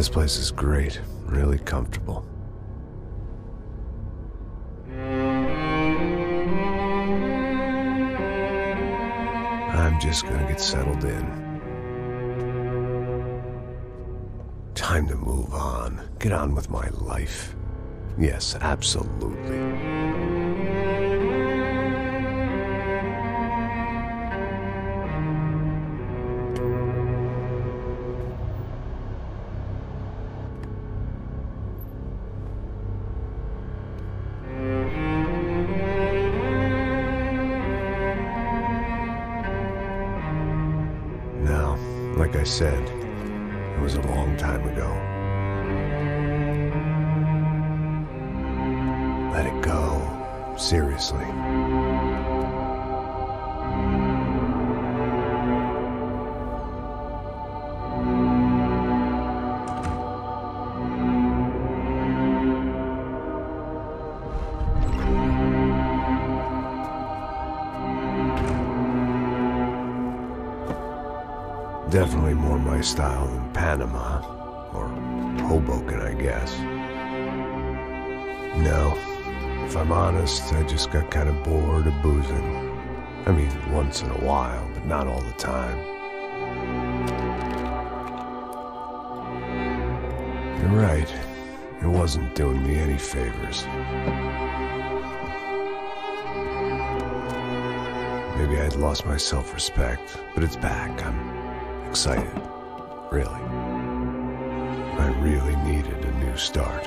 This place is great, really comfortable. I'm just gonna get settled in. Time to move on. Get on with my life. Yes, absolutely. Said, favors. Maybe I'd lost my self-respect, but it's back. I'm excited. Really. I really needed a new start.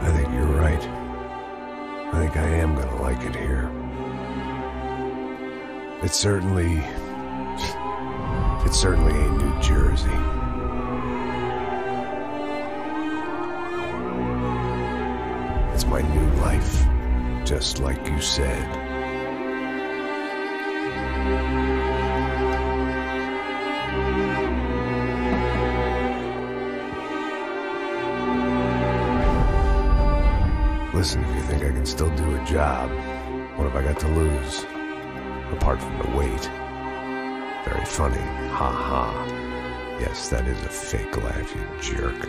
I think you're right. I think I am gonna like it here. It certainly. It certainly ain't New Jersey. It's my new life, just like you said. Listen, if you think I can still do a job, what have I got to lose? Apart from the weight. Very funny. Ha ha. Yes, that is a fake laugh, you jerk.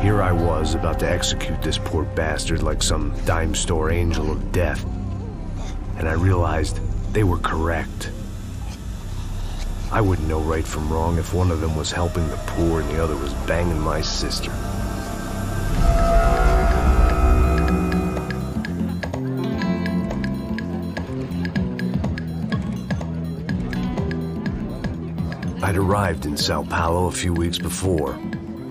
Here I was about to execute this poor bastard like some dime store angel of death. And I realized they were correct. I wouldn't know right from wrong if one of them was helping the poor and the other was banging my sister. I'd arrived in Sao Paulo a few weeks before.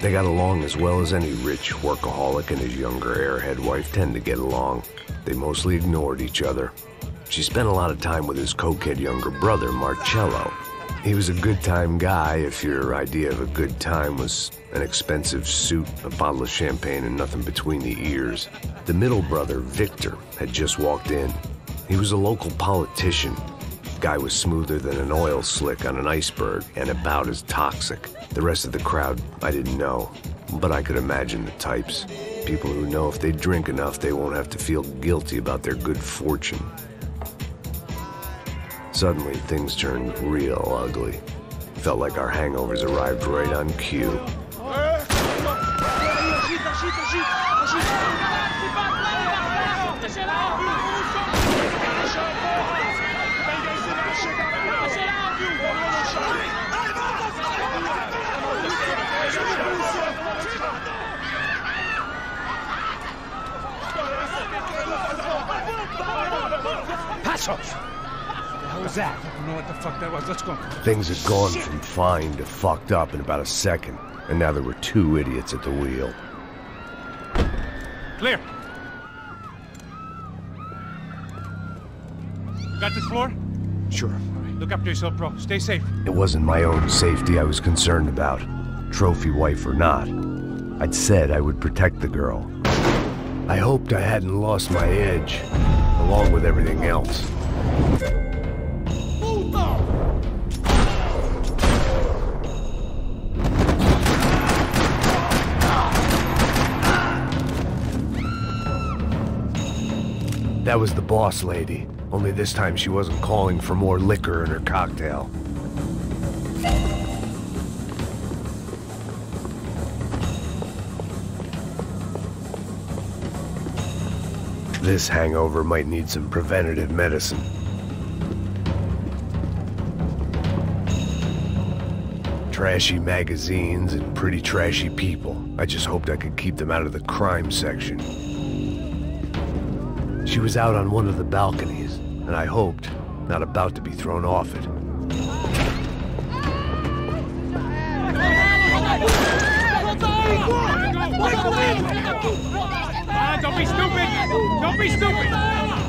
They got along as well as any rich workaholic and his younger airhead wife tend to get along. They mostly ignored each other. She spent a lot of time with his cokehead younger brother, Marcelo. He was a good time guy if your idea of a good time was an expensive suit, a bottle of champagne, and nothing between the ears. The middle brother, Victor, had just walked in. He was a local politician. Guy was smoother than an oil slick on an iceberg and about as toxic. The rest of the crowd, I didn't know, but I could imagine the types. People who know if they drink enough, they won't have to feel guilty about their good fortune. Suddenly, things turned real ugly. Felt like our hangovers arrived right on cue. Passos! What the hell was that? I don't know what the fuck that was. Let's go. Things had gone from fine to fucked up in about a second, and now there were two idiots at the wheel. Clear. You got this floor? Sure. All right, look after yourself, bro. Stay safe. It wasn't my own safety I was concerned about, trophy wife or not. I'd said I would protect the girl. I hoped I hadn't lost my edge, along with everything else. That was the boss lady. Only this time she wasn't calling for more liquor in her cocktail. This hangover might need some preventative medicine. Trashy magazines and pretty trashy people. I just hoped I could keep them out of the crime section. She was out on one of the balconies, and I hoped not about to be thrown off it. Ah, don't be stupid! Don't be stupid!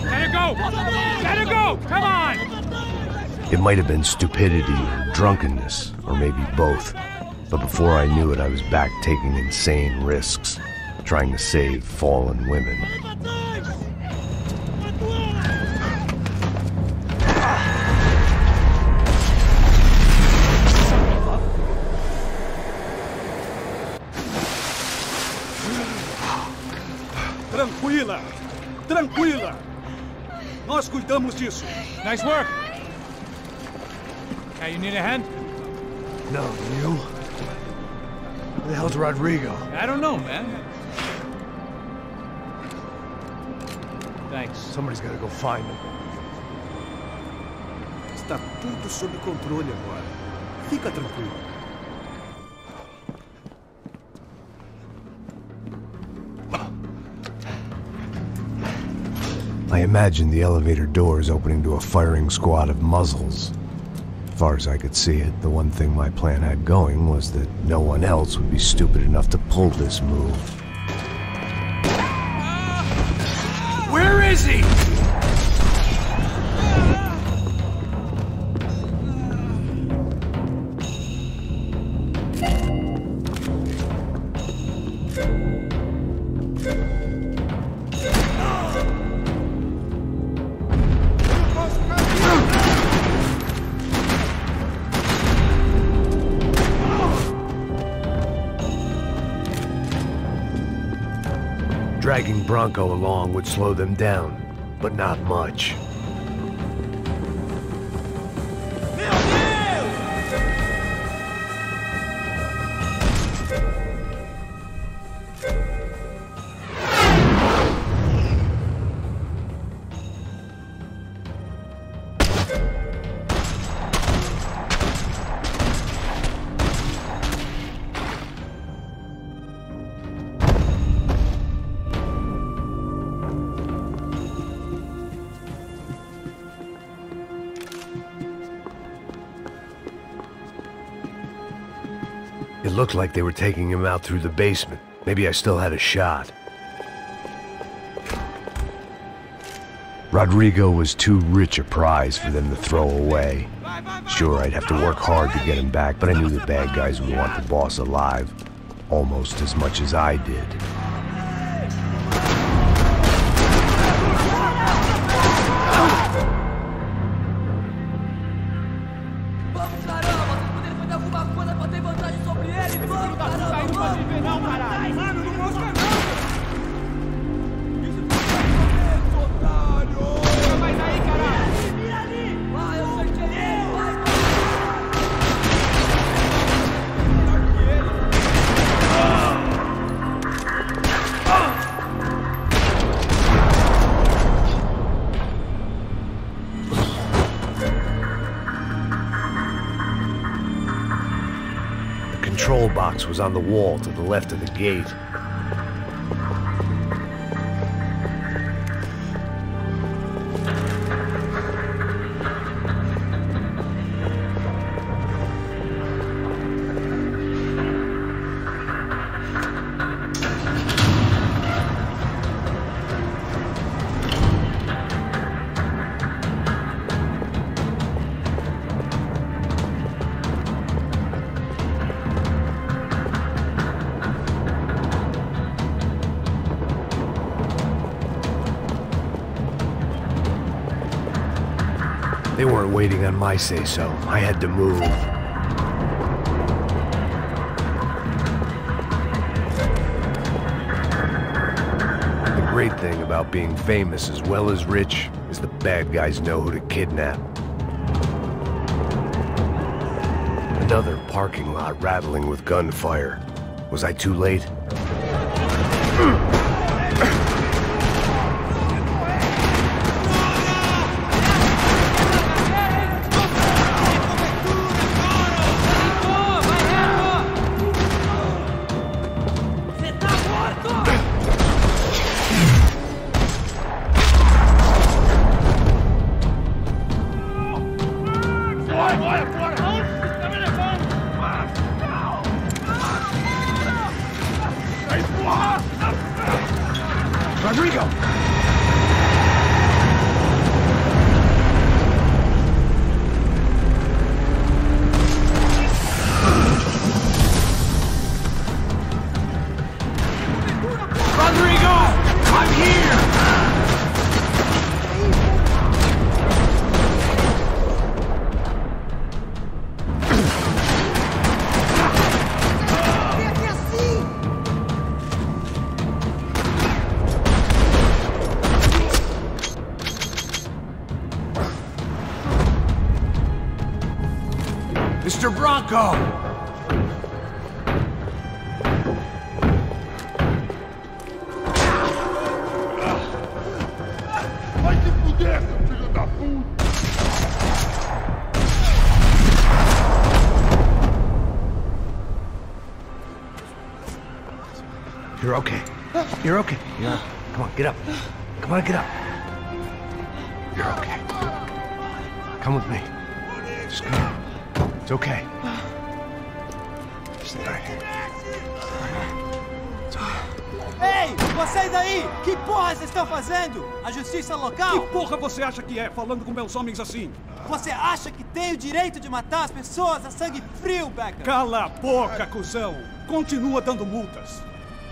Let her go! Let her go! Come on! It might have been stupidity or drunkenness, or maybe both. But before I knew it, I was back taking insane risks, trying to save fallen women. Tranquila! Tranquila! Nós cuidamos disso. Nice work! Hey, you need a hand? No, you? Where the hell's Rodrigo? I don't know, man. Thanks. Somebody's gotta go find him. Está tudo sob controle agora. Fica tranquilo. I imagine the elevator doors opening to a firing squad of muzzles. As far as I could see it, the one thing my plan had going was that no one else would be stupid enough to pull this move. Where is he? Bronco along would slow them down, but not much. Like they were taking him out through the basement. Maybe I still had a shot. Rodrigo was too rich a prize for them to throw away. Sure, I'd have to work hard to get him back, but I knew the bad guys would want the boss alive. Almost as much as I did. Wall to the left of the gate. On my say-so. I had to move. The great thing about being famous as well as rich is the bad guys know who to kidnap. Another parking lot rattling with gunfire. Was I too late? Come on, get up. You're okay. Come with me. Just come. It's okay. Stay right here. Ei, vocês aí! Que porra vocês estão fazendo? A justiça Que local? porra você acha que é, falando com meus homens assim? Você acha que tem o direito de matar as pessoas a sangue frio, Becker? Cala a boca, cuzão! Continua dando multas.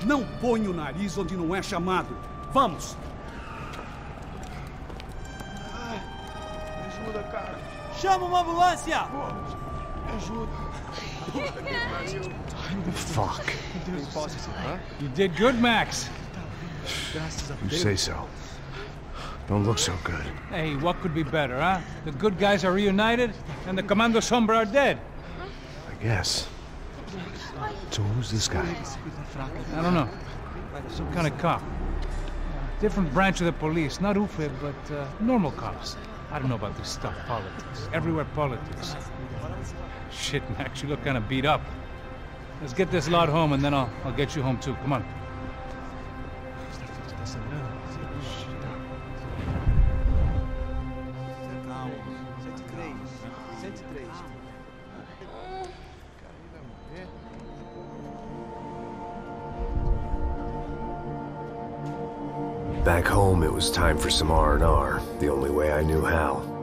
Não põe o nariz onde não é chamado. Vamos! Chama uma ambulância! Me ajuda. Fuck. You did good, Max. You say so. Don't look so good. Hey, what could be better, huh? The good guys are reunited, and the Comando Sombra are dead. I guess. So who's this guy? I don't know. Some kind of cop. Different branch of the police. Not UFE, but uh, normal cops. I don't know about this stuff, politics. Everywhere politics. Shit, Max, you look kind of beat up. Let's get this lot home, and then I'll, I'll get you home too. Come on. Back home, it was time for some R&R, the only way I knew how.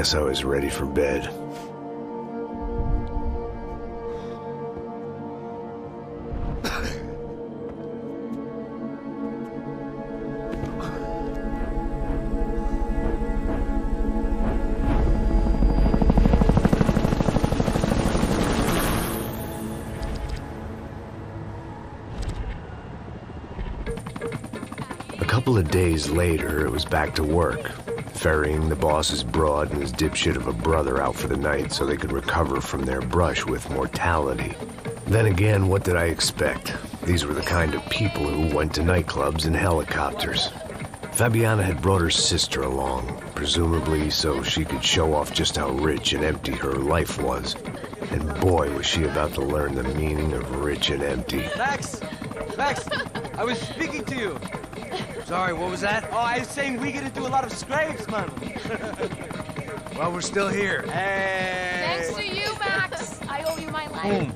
Guess I was ready for bed. A couple of days later, it was back to work, ferrying the boss's broad and his dipshit of a brother out for the night so they could recover from their brush with mortality. Then again, what did I expect? These were the kind of people who went to nightclubs in helicopters. Fabiana had brought her sister along, presumably so she could show off just how rich and empty her life was. And boy, was she about to learn the meaning of rich and empty. Max! Max! I was speaking to you. Sorry, what was that? Oh, I was saying we get to do a lot of scrapes, man. Well, we're still here. Hey! Thanks to you, Max. I owe you my life.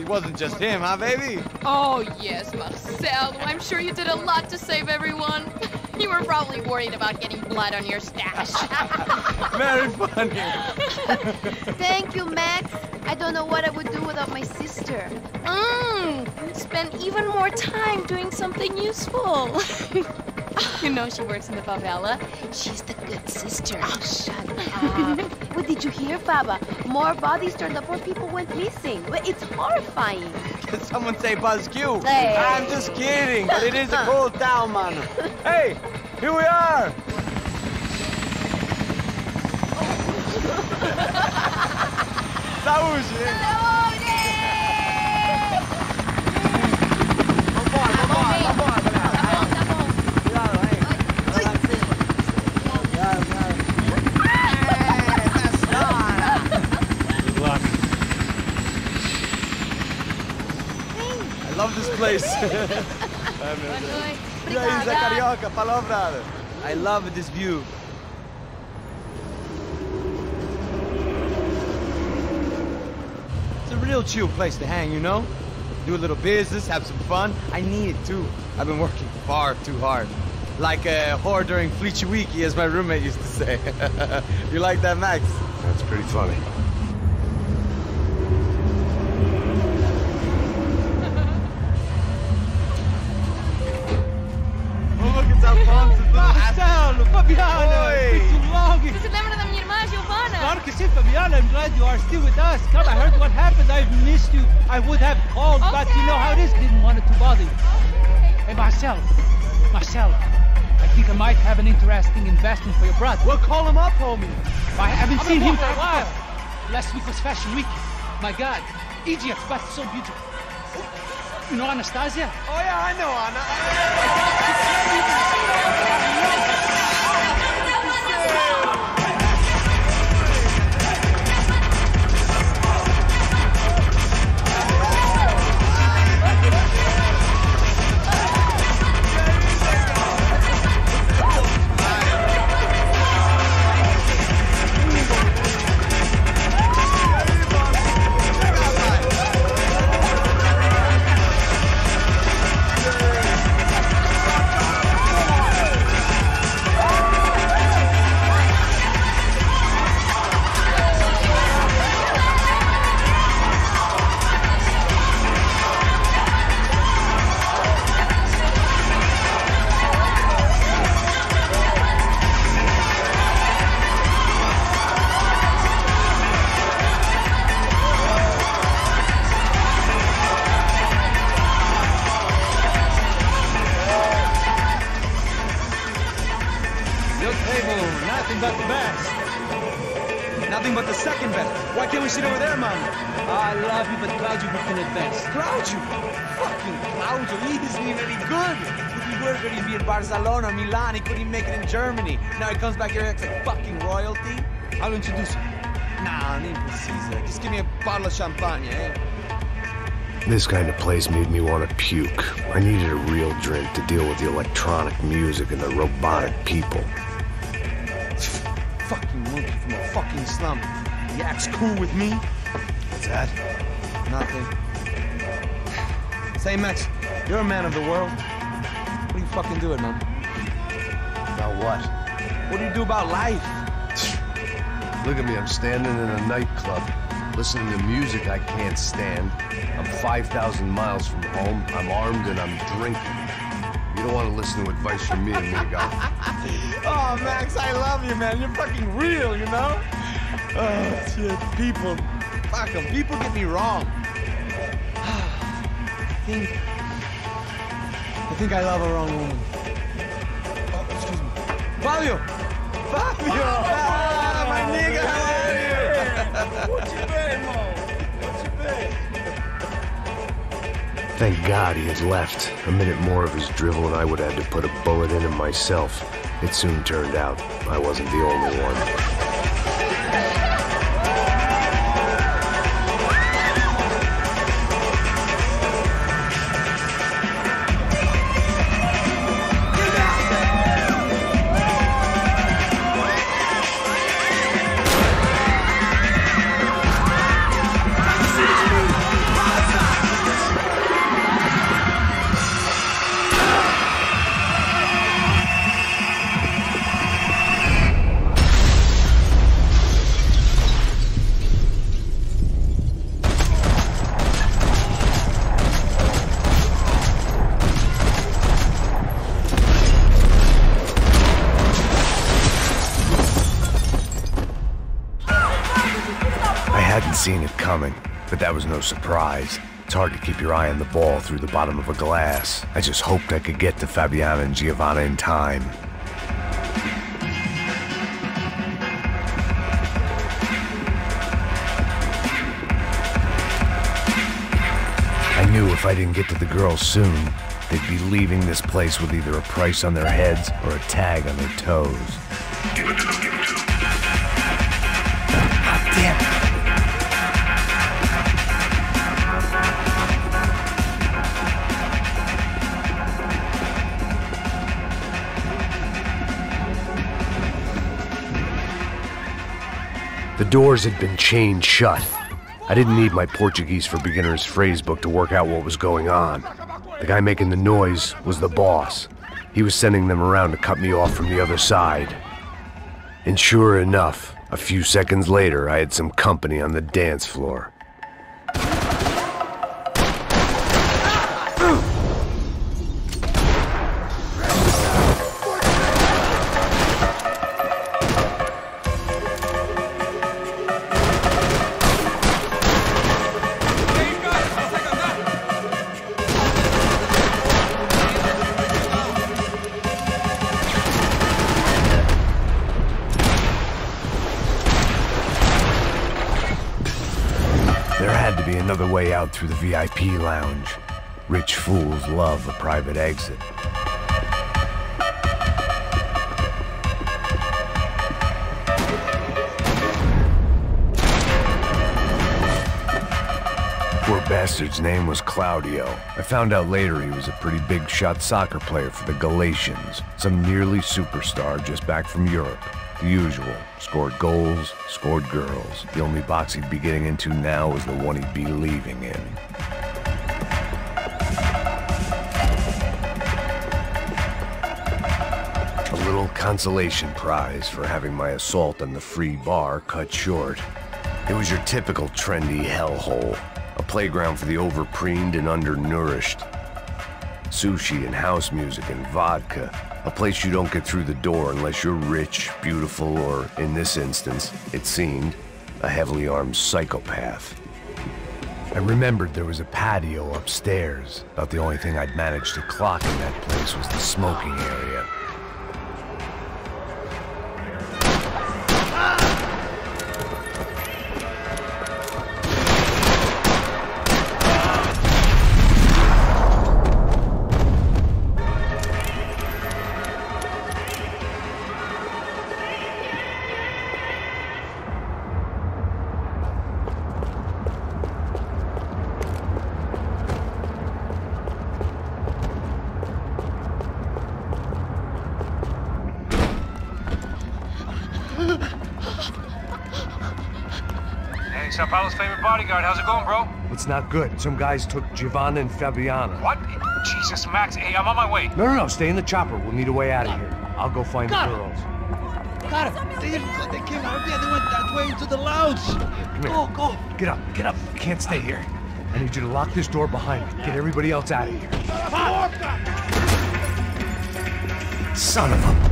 It wasn't just him, huh, baby? Oh, yes, Marcel. Marcel, I'm sure you did a lot to save everyone. You were probably worried about getting blood on your stash. Very funny. Thank you, Max. I don't know what I would do without my sister. Mmm, spend even more time doing something useful. You know she works in the favela. She's the good sister. Oh, shut up. what did you hear, Baba? More bodies turned up where people went missing. Well, It's horrifying. Did someone say Buzz Q? Hey. I'm just kidding, but it is a cool town, man. Hey, here we are. Saúde! Good love this place. E aí, Zé Carioca, falou. I love this view. It's a real chill place to hang, you know? Do a little business, have some fun. I need it too. I've been working far too hard. Like a whore during Fleechy Weeky, as my roommate used to say. you like that, Max? That's pretty funny. Fabiana, Oi. it's been too long. Você se lembra da minha irmã, Giovanna? Claro que sim, Fabiana. I'm glad you are still with us. Come, I heard what happened. I've missed you. I would have called, but you know how it is. Didn't want it to bother you. Hey, Marcel. Marcel, I think I might have an interesting investment for your brother. Well, call him up, homie. I haven't seen him for a while. Last week was Fashion Week. My God, Egypt, but so beautiful. You know Anastasia? Oh, yeah, I know, Anna. champagne, eh? This kind of place made me want to puke. I needed a real drink to deal with the electronic music and the robotic people. Fucking monkey from a fucking slum. He acts cool with me. What's that? Nothing. Say, Max, you're a man of the world. What do you fucking do it, man? About what? What do you do about life? Look at me, I'm standing in a nightclub, listening to music I can't stand. I'm 5,000 miles from home, I'm armed, and I'm drinking. You don't want to listen to advice from me, amigo. Oh, Max, I love you, man. You're fucking real, you know? Oh, shit. People. Fuck them. People get me wrong. I think. I think I love a wrong woman. Oh, excuse me. Fabio! Fabio! Ah, my nigga, how are you? Thank God he had left. A minute more of his drivel and I would have had to put a bullet in him myself. It soon turned out I wasn't the only one. But that was no surprise. It's hard to keep your eye on the ball through the bottom of a glass. I just hoped I could get to Fabiana and Giovanna in time. I knew if I didn't get to the girls soon, they'd be leaving this place with either a price on their heads or a tag on their toes. The doors had been chained shut. I didn't need my Portuguese for Beginners phrase book to work out what was going on. The guy making the noise was the boss. He was sending them around to cut me off from the other side. And sure enough, a few seconds later, I had some company on the dance floor. Through the VIP lounge. Rich fools love a private exit. Poor bastard's name was Claudio. I found out later he was a pretty big shot soccer player for the Galatians, some nearly superstar just back from Europe. The usual. Scored goals, scored girls. The only box he'd be getting into now was the one he'd be leaving in. A little consolation prize for having my assault on the free bar cut short. It was your typical trendy hellhole, a playground for the overpreened and undernourished. Sushi and house music and vodka, a place you don't get through the door unless you're rich, beautiful, or, in this instance, it seemed, a heavily armed psychopath. I remembered there was a patio upstairs. About the only thing I'd managed to clock in that place was the smoking area. Not good. Some guys took Giovanna and Fabiana. What? Jesus, Max. Hey, I'm on my way. No, no, no. Stay in the chopper. We'll need a way out of here. I'll go find Got the it. girls. Got it. They didn't go. They came out of there. They went that way into the lounge. Come here. Go, go. Get up. Get up. You can't stay here. I need you to lock this door behind me. Get everybody else out of here. Son of a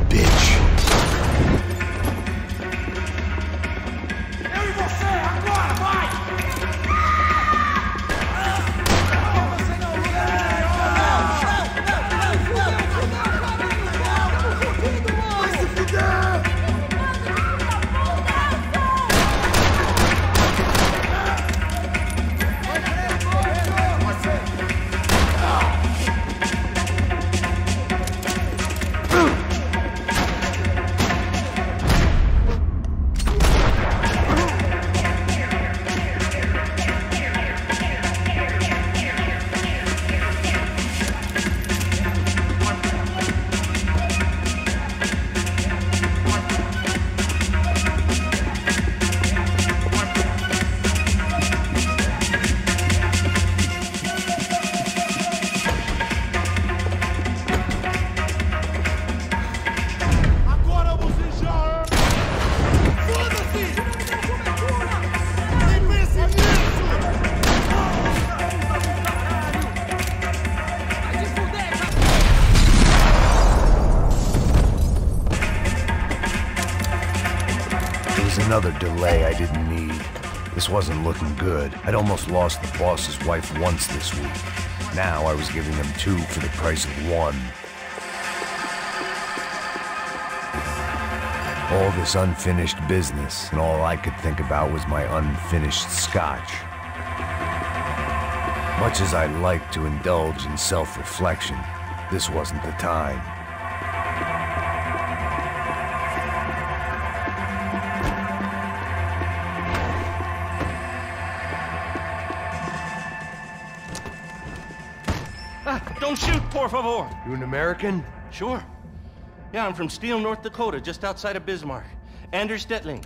wife once this week. Now I was giving them two for the price of one. All this unfinished business, and all I could think about was my unfinished scotch. Much as I like to indulge in self-reflection, this wasn't the time. Favor. You an American? Sure. Yeah, I'm from Steele, North Dakota, just outside of Bismarck. Anders Stetling.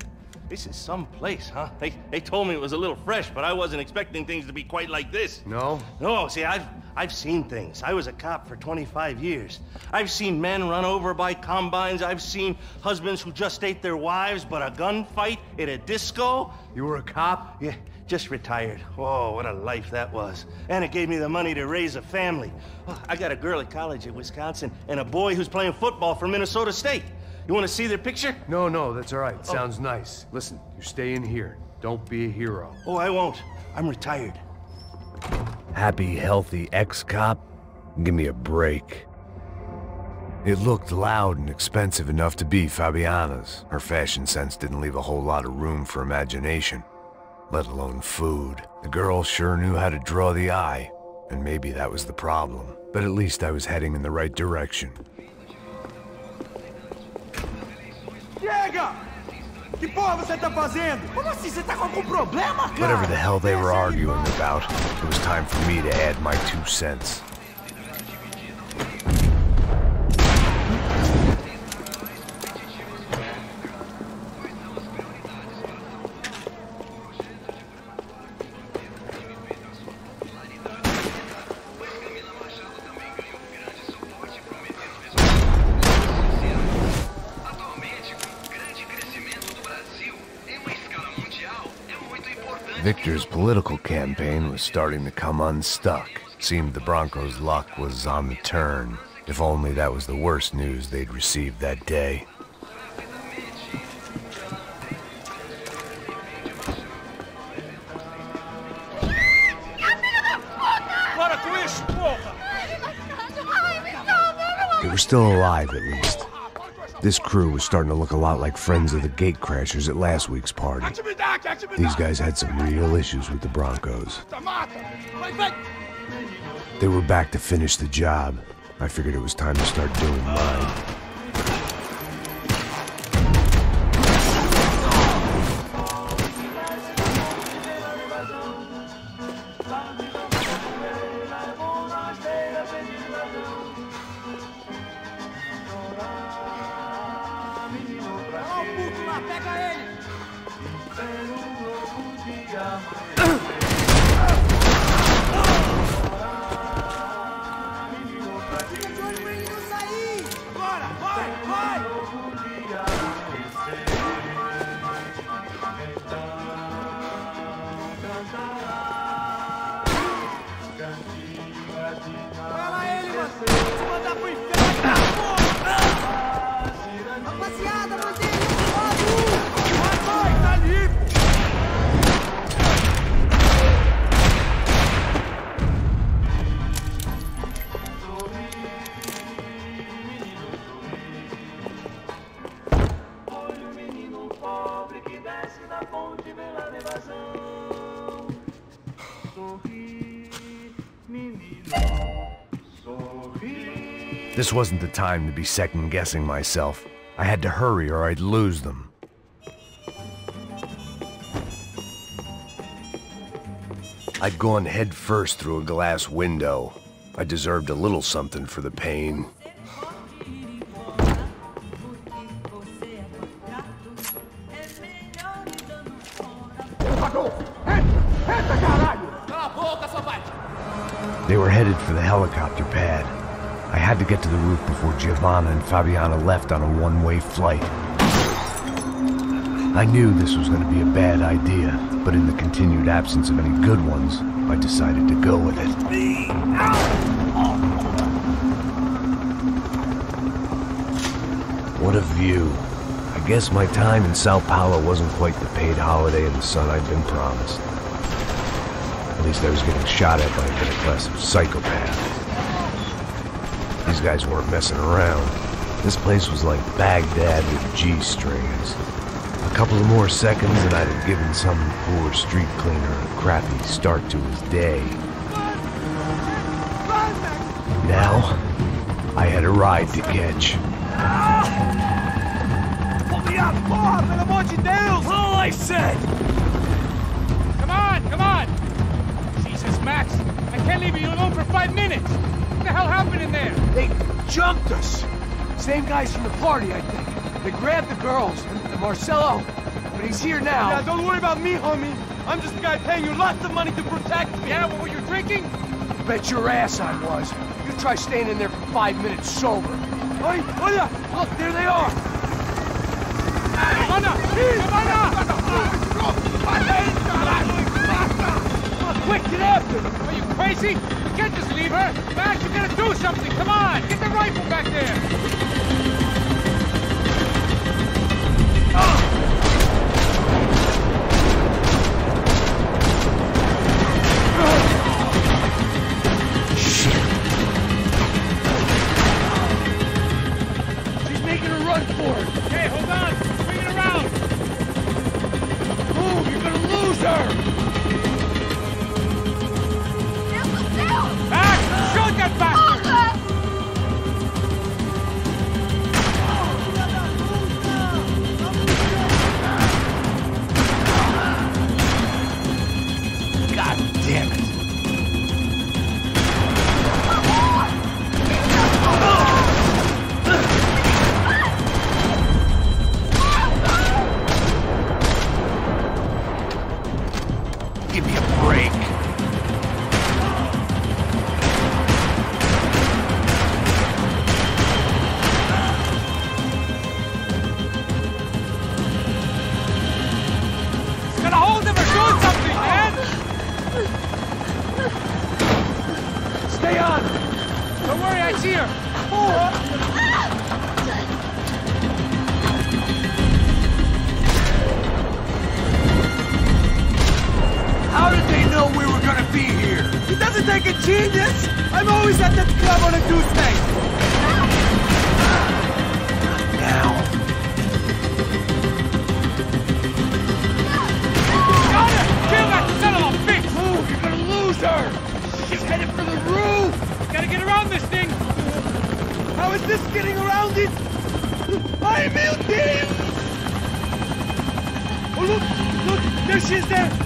This is some place, huh? They, they told me it was a little fresh, but I wasn't expecting things to be quite like this. No? No, see, I've, I've seen things. I was a cop for 25 years. I've seen men run over by combines. I've seen husbands who just ate their wives, but a gunfight at a disco? You were a cop? Yeah, just retired. Oh, what a life that was. And it gave me the money to raise a family. Oh, I got a girl at college at Wisconsin and a boy who's playing football for Minnesota State. You want to see their picture? No, no, that's all right. Oh. Sounds nice. Listen, you stay in here. Don't be a hero. Oh, I won't. I'm retired. Happy, healthy ex-cop? Give me a break. It looked loud and expensive enough to be Fabiana's. Her fashion sense didn't leave a whole lot of room for imagination, let alone food. The girl sure knew how to draw the eye, and maybe that was the problem. But at least I was heading in the right direction. Chega! Que porra você tá fazendo? Como assim? Você tá com algum problema, cara? Whatever the hell they were arguing about, it was time for me to add my two cents. Victor's political campaign was starting to come unstuck. Seemed the Brancos' luck was on the turn. If only that was the worst news they'd received that day. Para com isso, porra! They were still alive, at least. This crew was starting to look a lot like friends of the gatecrashers at last week's party. These guys had some real issues with the Brancos. They were back to finish the job. I figured it was time to start doing mine. This wasn't the time to be second guessing myself. I had to hurry or I'd lose them. I'd gone headfirst through a glass window. I deserved a little something for the pain. Get to the roof before Giovanna and Fabiana left on a one-way flight. I knew this was going to be a bad idea, but in the continued absence of any good ones, I decided to go with it. What a view. I guess my time in Sao Paulo wasn't quite the paid holiday in the sun I'd been promised. At least I was getting shot at by a middle-class psychopath. These guys weren't messing around. This place was like Baghdad with G-strings. A couple of more seconds and I'd have given some poor street cleaner a crappy start to his day. Now, I had a ride to catch. Pull me up! Bob, pelo amor de Deus! All I said! Come on, come on! Jesus, Max, I can't leave you alone for five minutes! What the hell happened in there? They jumped us. Same guys from the party, I think. They grabbed the girls and, Marcelo, but he's here now. Yeah, don't worry about me, homie. I'm just the guy paying you lots of money to protect me. Yeah, what were you drinking? Bet your ass I was. You try staying in there for five minutes sober. Oi, olha! Look, there they are. Come on, Come quick, get after them! Are you crazy? Can't just leave her! Max, you gotta do something! Come on! Get the rifle back there! Always at that club on a Tuesday! Now. Got her! Kill that son of a bitch! You're gonna lose her. She's headed for the roof. Gotta get around this thing! How is this getting around it? I'm meu Deus! Oh, look! Look! There she is there!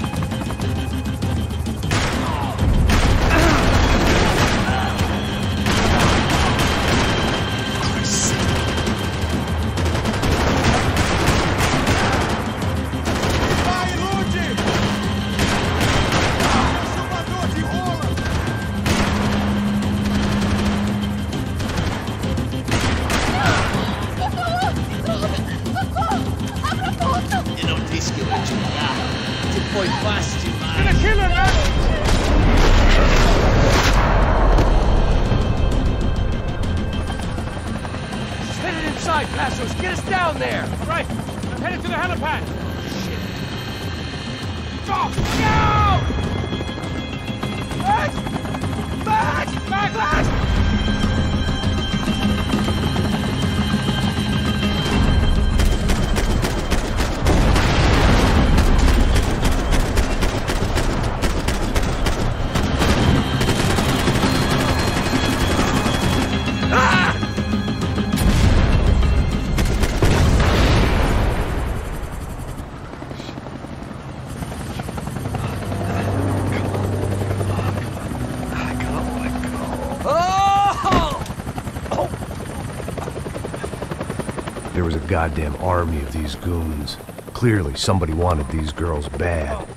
Goddamn army of these goons. Clearly, somebody wanted these girls bad.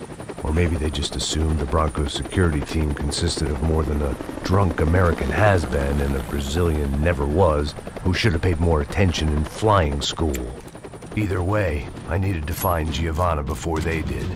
Or maybe they just assumed the Brancos security team consisted of more than a drunk American has-been and a Brazilian never was who should have paid more attention in flying school. Either way, I needed to find Giovanna before they did.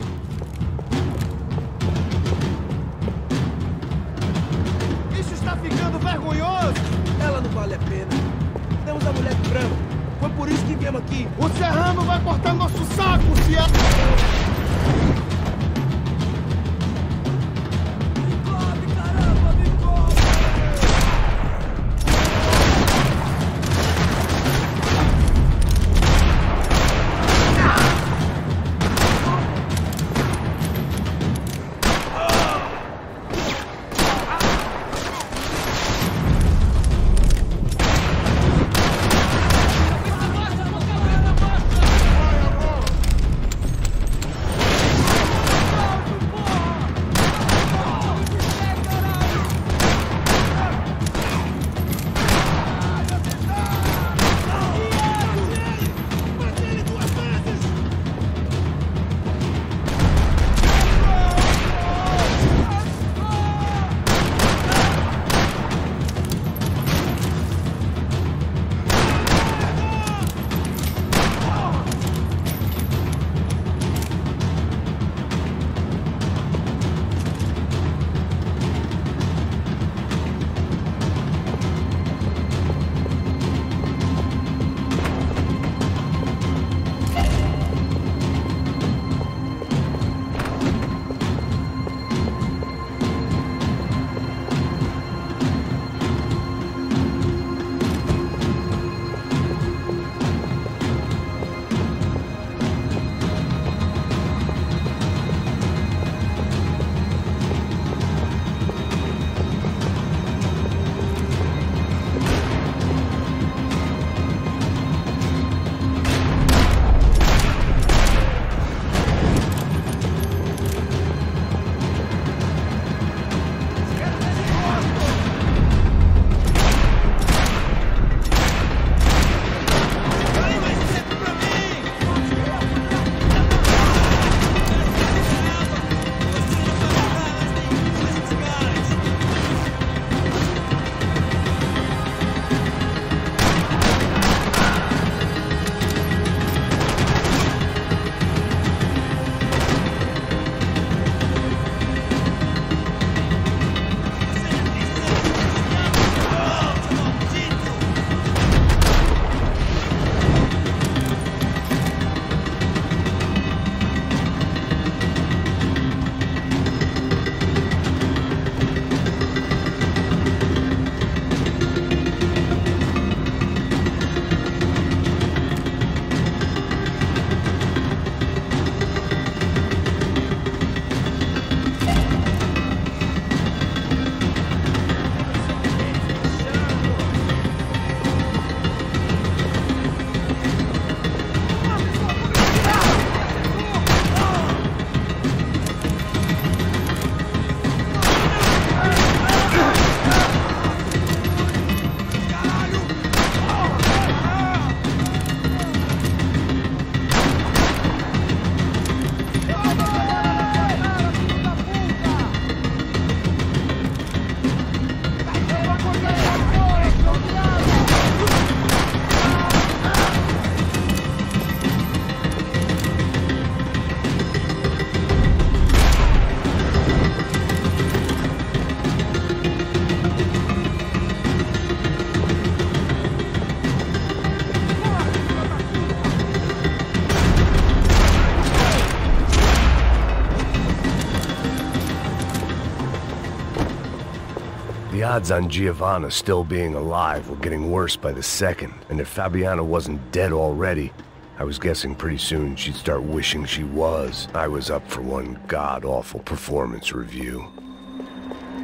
Odds on Giovanna still being alive were getting worse by the second, and if Fabiana wasn't dead already, I was guessing pretty soon she'd start wishing she was. I was up for one god-awful performance review.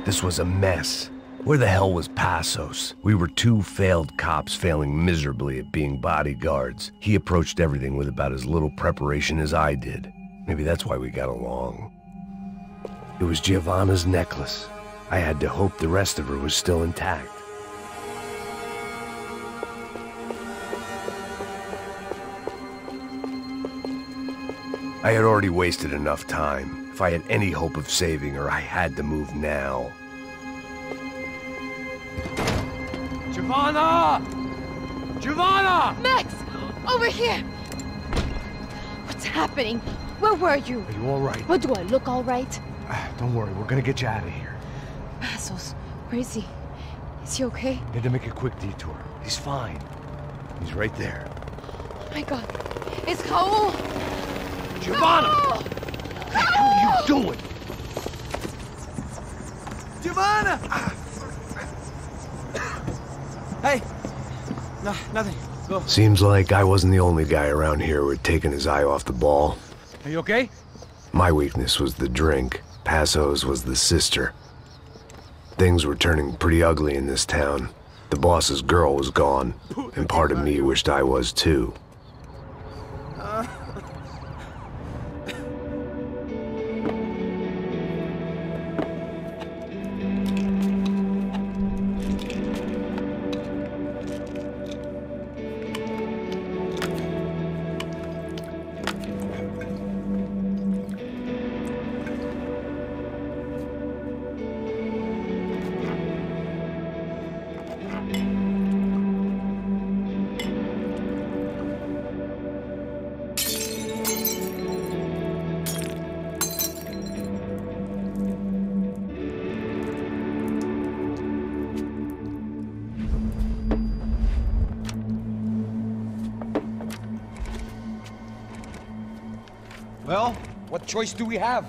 This was a mess. Where the hell was Passos? We were two failed cops failing miserably at being bodyguards. He approached everything with about as little preparation as I did. Maybe that's why we got along. It was Giovanna's necklace. I had to hope the rest of her was still intact. I had already wasted enough time. If I had any hope of saving her, I had to move now. Giovanna! Giovanna! Max! Over here! What's happening? Where were you? Are you all right? What do I look all right? Ah, don't worry, we're gonna get you out of here. Passos, where is he? Is he okay? Need to make a quick detour. He's fine. He's right there. Oh my god. It's Raul. Giovanna! Raul! What the hell are you doing? Giovanna! Hey! No, nothing. Go. Seems like I wasn't the only guy around here who had taken his eye off the ball. Are you okay? My weakness was the drink. Passos' was the sister. Things were turning pretty ugly in this town. The boss's girl was gone, and part of me wished I was too. Choice do we have?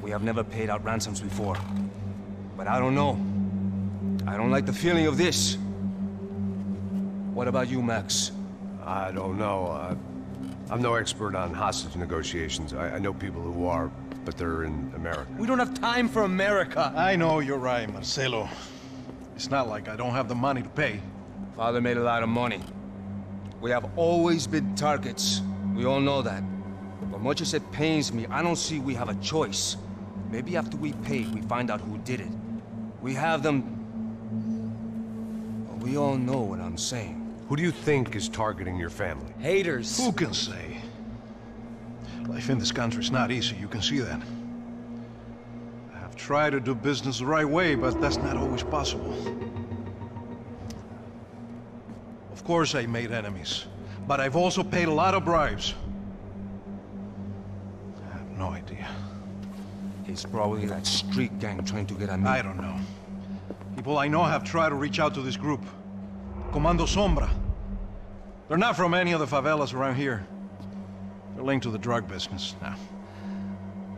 We have never paid out ransoms before. But I don't know. I don't like the feeling of this. What about you, Max? I don't know. Uh, I'm no expert on hostage negotiations. I, I know people who are, but they're in America. We don't have time for America. I know you're right, Marcelo. It's not like I don't have the money to pay. Father made a lot of money. We have always been targets. We all know that. But much as it pains me, I don't see we have a choice. Maybe after we pay, we find out who did it. We have them... Well, we all know what I'm saying. Who do you think is targeting your family? Haters. Who can say? Life in this country is not easy, you can see that. I have tried to do business the right way, but that's not always possible. Of course I made enemies, but I've also paid a lot of bribes. No idea. It's probably that street gang trying to get at me. I don't know. People I know have tried to reach out to this group. Comando Sombra. They're not from any of the favelas around here. They're linked to the drug business. Now,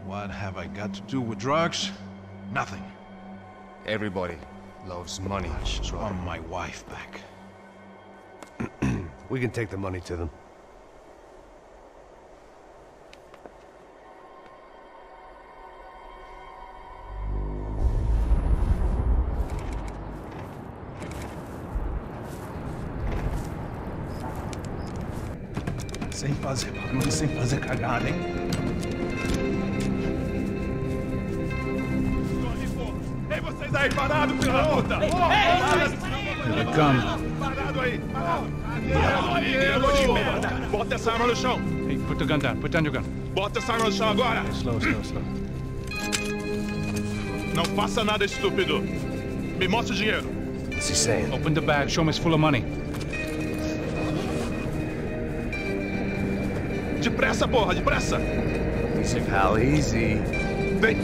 what have I got to do with drugs? Nothing. Everybody loves money. I just want my wife back. We can take the money to them. Sem fazer barulho sem fazer cagada, hein? Ei, vocês aí parados, filho da puta! They come. Parado aí! Parado! Parado de merda! Bota essa arma no chão! Hey, put the gun down. Put down your gun. Bota essa arma no chão agora! Slow, slow, slow. Não faça nada estúpido! Me mostra o dinheiro! What's he saying? Open the bag. Show him it's full of money. Depressa, porra, depressa! Easy, pal, easy. Vem!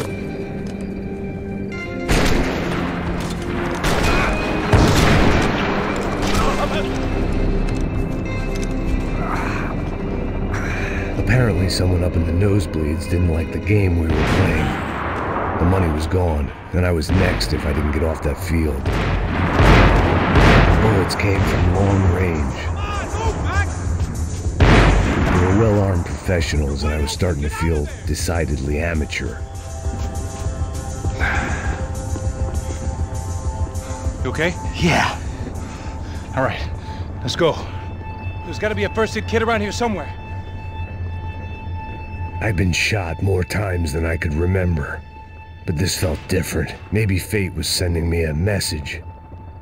Apparently, someone up in the nosebleeds didn't like the game we were playing. The money was gone, and I was next if I didn't get off that field. The bullets came from long range. They were well armed professionals, and I was starting to feel decidedly amateur. You okay? Yeah. All right. Let's go. There's got to be a first aid kit around here somewhere. I've been shot more times than I could remember. But this felt different. Maybe fate was sending me a message.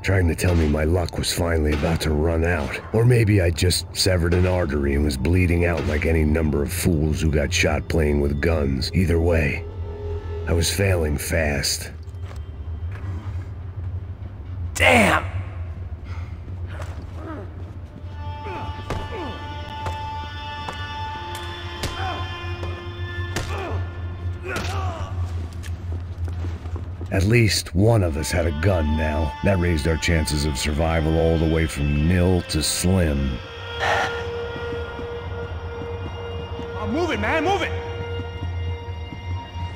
Trying to tell me my luck was finally about to run out. Or maybe I just severed an artery and was bleeding out like any number of fools who got shot playing with guns. Either way, I was failing fast. Damn! At least one of us had a gun now. That raised our chances of survival all the way from nil to slim. Oh, I'm moving, man, move it!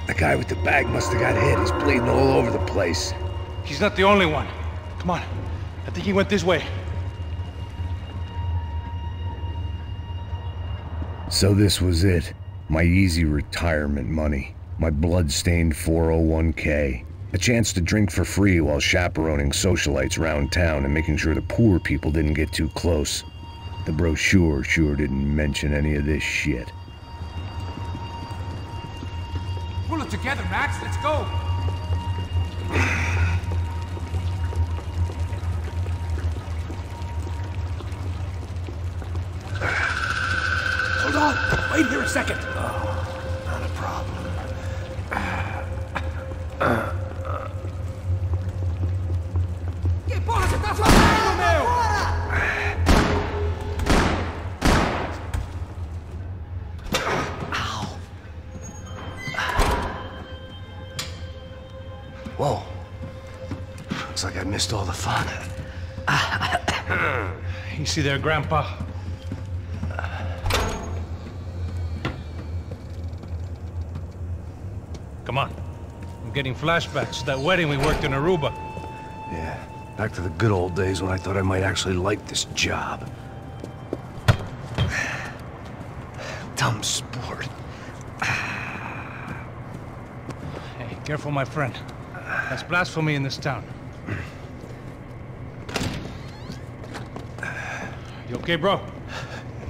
The guy with the bag must have got hit. He's bleeding all over the place. He's not the only one. Come on. I think he went this way. So this was it. My easy retirement money. My blood-stained 401k. A chance to drink for free while chaperoning socialites around town and making sure the poor people didn't get too close. The brochure sure didn't mention any of this shit. Pull it together, Max. Let's go. Hold on! Wait here a second! Oh, not a problem. Que porra você tá fazendo, meu? Whoa. Looks like I missed all the fun. You see there, Grandpa? Come on. I'm getting flashbacks to that wedding we worked in Aruba. Yeah, back to the good old days when I thought I might actually like this job. Dumb sport. Hey, careful, my friend. That's blasphemy in this town. You okay, bro?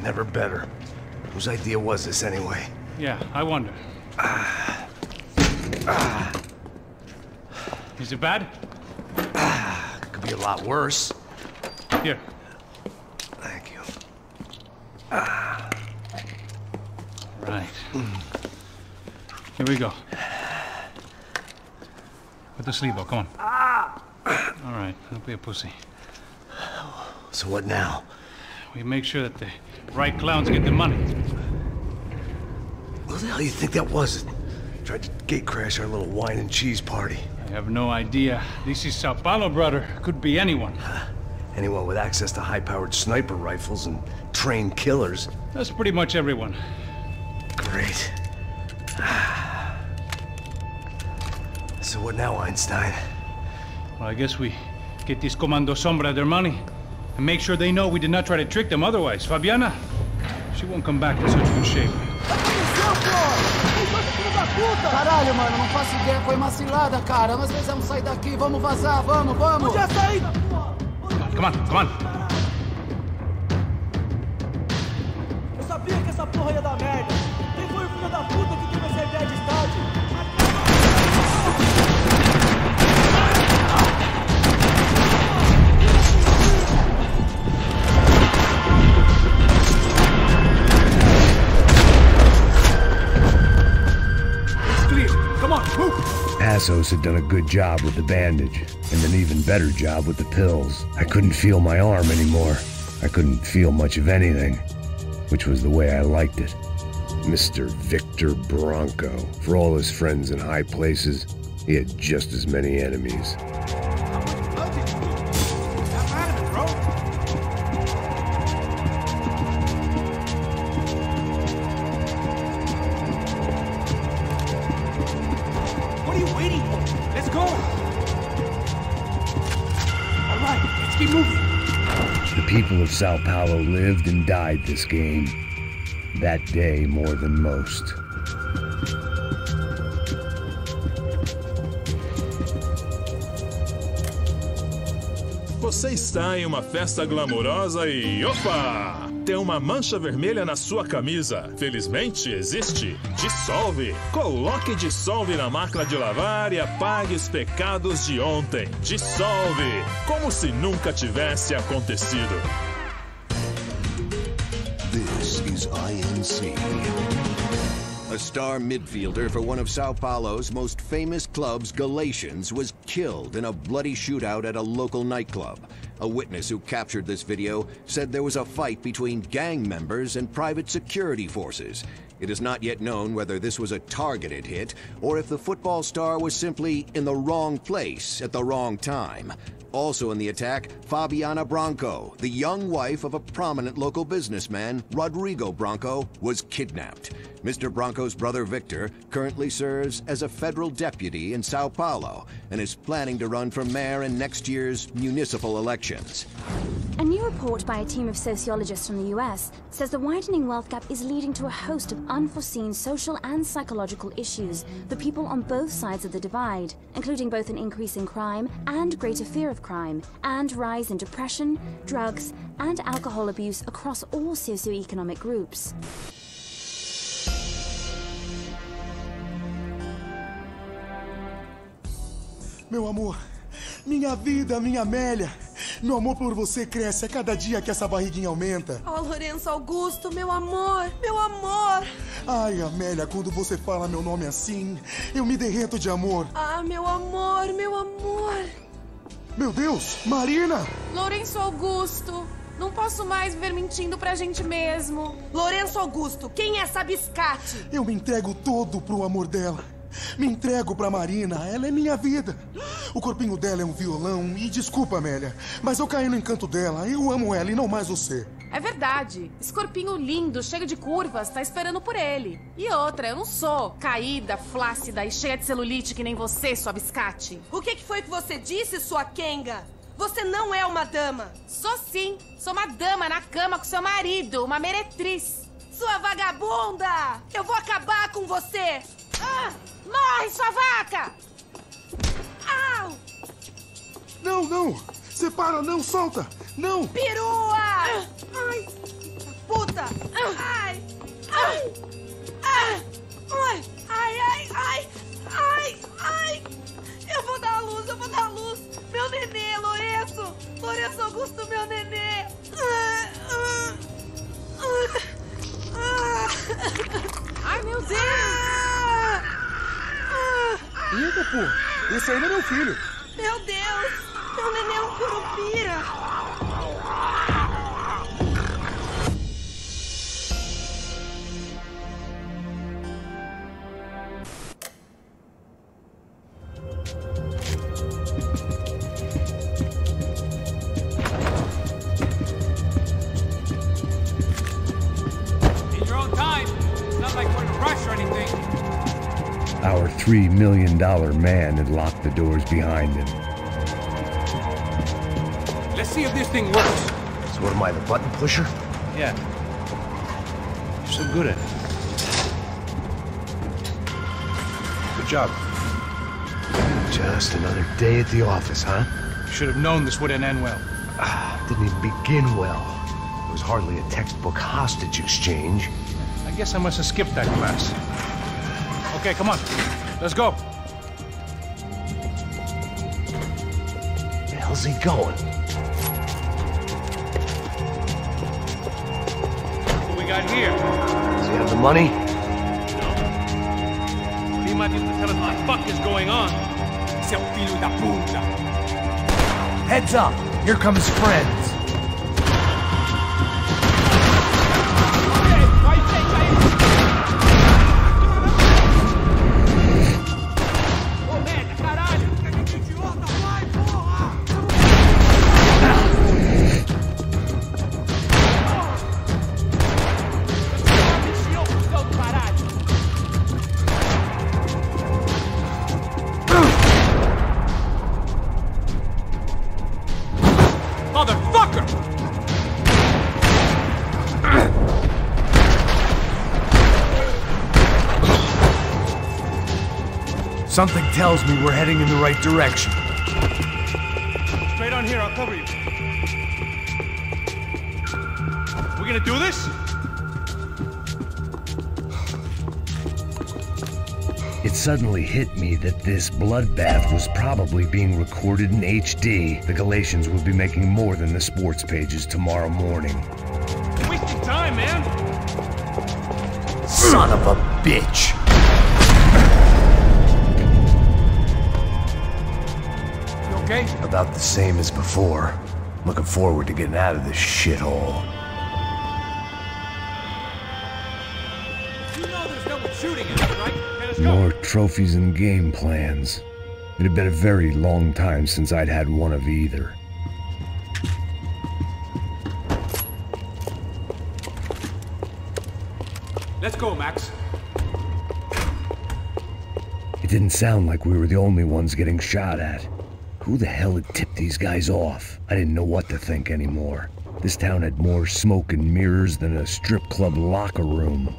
Never better. Whose idea was this anyway? Yeah, I wonder. Is it bad? Be a lot worse. Here. Thank you. Right. Here we go. Put the sleeve on, come on. All right, don't be a pussy. So what now? We make sure that the right clowns get the money. Who the hell do you think that was? Tried to gate crash our little wine and cheese party. I have no idea. This is Sao Paulo, brother. Could be anyone. Anyone with access to high-powered sniper rifles and trained killers. That's pretty much everyone. Great. So what now, Einstein? Well, I guess we get these Comando Sombra their money and make sure they know we did not try to trick them otherwise. Fabiana, she won't come back in such good shape. Caralho, mano, não faço ideia, foi uma cilada, cara. Nós precisamos sair daqui, vamos vazar, vamos, vamos! Onde é saída? Come on, come on. Eu sabia que essa porra ia dar merda. Passos had done a good job with the bandage, and an even better job with the pills. I couldn't feel my arm anymore. I couldn't feel much of anything, which was the way I liked it. Mr. Victor Branco. For all his friends in high places, he had just as many enemies. Sao Paulo lived and died this game. That day more than most. Você está em uma festa glamourosa e. Opa! Tem uma mancha vermelha na sua camisa. Felizmente existe. Dissolve. Coloque Dissolve na máquina de lavar e apague os pecados de ontem. Dissolve. Como se nunca tivesse acontecido. INC. A star midfielder for one of Sao Paulo's most famous clubs, Galatians, was killed in a bloody shootout at a local nightclub. A witness who captured this video said there was a fight between gang members and private security forces. It is not yet known whether this was a targeted hit or if the football star was simply in the wrong place at the wrong time. Also in the attack, Fabiana Branco, the young wife of a prominent local businessman, Rodrigo Branco, was kidnapped. Mr. Branco's brother Victor currently serves as a federal deputy in Sao Paulo and is planning to run for mayor in next year's municipal elections. A new report by a team of sociologists from the US says the widening wealth gap is leading to a host of unforeseen social and psychological issues for people on both sides of the divide, including both an increase in crime and greater fear of crime, and rise in depression, drugs, and alcohol abuse across all socioeconomic groups. Meu amor, minha vida, minha Amélia. Meu amor por você cresce a cada dia que essa barriguinha aumenta. Oh, Lourenço Augusto, meu amor, meu amor. Ai, Amélia, quando você fala meu nome assim, eu me derreto de amor. Ah, meu amor, meu amor. Meu Deus, Marina! Lourenço Augusto, não posso mais viver mentindo pra gente mesmo. Lourenço Augusto, quem é essa biscate? Eu me entrego todo pro amor dela. Me entrego pra Marina, ela é minha vida. O corpinho dela é um violão e desculpa, Amélia, mas eu caí no encanto dela. Eu amo ela e não mais você. É verdade. Esse corpinho lindo, cheio de curvas, tá esperando por ele. E outra, eu não sou caída, flácida e cheia de celulite que nem você, sua biscate. O que, que foi que você disse, sua Kenga? Você não é uma dama. Sou sim. Sou uma dama na cama com seu marido, uma meretriz. Sua vagabunda! Eu vou acabar com você! Ah, morre, sua vaca! Au! Não, não! Separa, não, solta! Não! Perua! Ai! Puta! Ai! Ai! Ai! Ai, ai, ai! Ai, ai! Eu vou dar a luz, eu vou dar a luz! Meu nenê, Lourenço! Lourenço Augusto, meu nenê! Ah, ah, ah. Ai, meu Deus! Eita, pô! Esse ainda é meu filho! Meu Deus! Meu neném é um curupira! $3 million man and locked the doors behind him. Let's see if this thing works. So what am I, the button pusher? Yeah. You're so good at it. Good job. Just another day at the office, huh? You should have known this wouldn't end well. Ah, didn't even begin well. It was hardly a textbook hostage exchange. I guess I must have skipped that class. Okay, come on. Let's go. The hell's he going? What we got here? Does he have the money? No. He might be able to tell us what the fuck is going on. Seu filho da puta. Heads up! Here comes his Something tells me we're heading in the right direction. Straight on here, I'll cover you. We're gonna do this? It suddenly hit me that this bloodbath was probably being recorded in HD. The Galatians would be making more than the sports pages tomorrow morning. Wasting time, man. Son of a bitch! About the same as before. Looking forward to getting out of this shithole. You know there's no shooting at right? Okay, let's go. More trophies and game plans. It had been a very long time since I'd had one of either. Let's go, Max. It didn't sound like we were the only ones getting shot at. Who the hell had tipped these guys off? I didn't know what to think anymore. This town had more smoke and mirrors than a strip club locker room.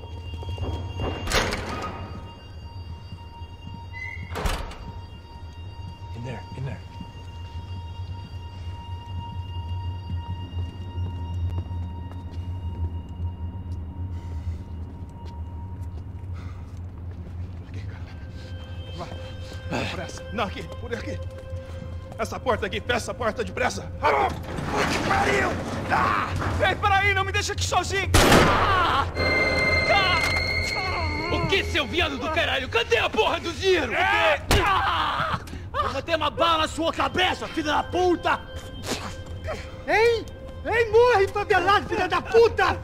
Aqui. Fecha essa porta depressa. Ah! Que pariu! Ah! Ei, peraí. Não me deixa aqui sozinho. Ah! O que, seu viado do caralho? Cadê a porra do dinheiro? É. Ah! Vou meter uma bala na sua cabeça, filha da puta! Hein? Hein, morre, favelado, filha da puta!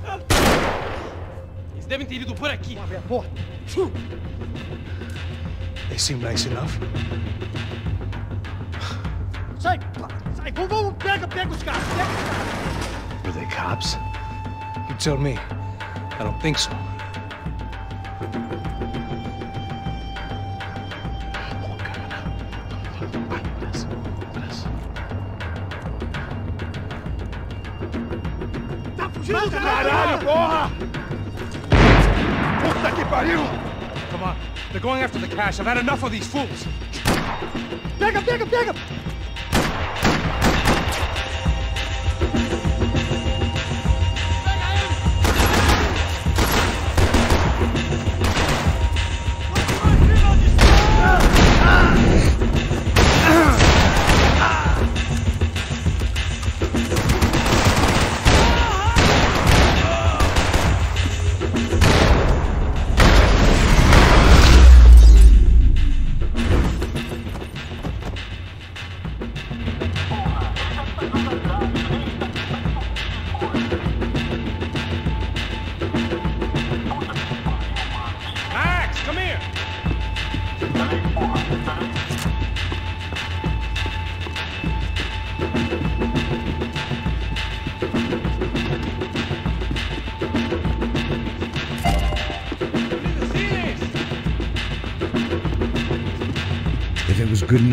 Eles devem ter ido por aqui. Abre a porta. They seem nice enough. Sai, vamos, vamos, pega, pega os caras, pega os caras. Were they cops? You tell me. I don't think so. Tá fugindo, Caralho, porra! Puta que pariu! Come on. They're going after the cash. I've had enough of these fools. Pega, pega, pega!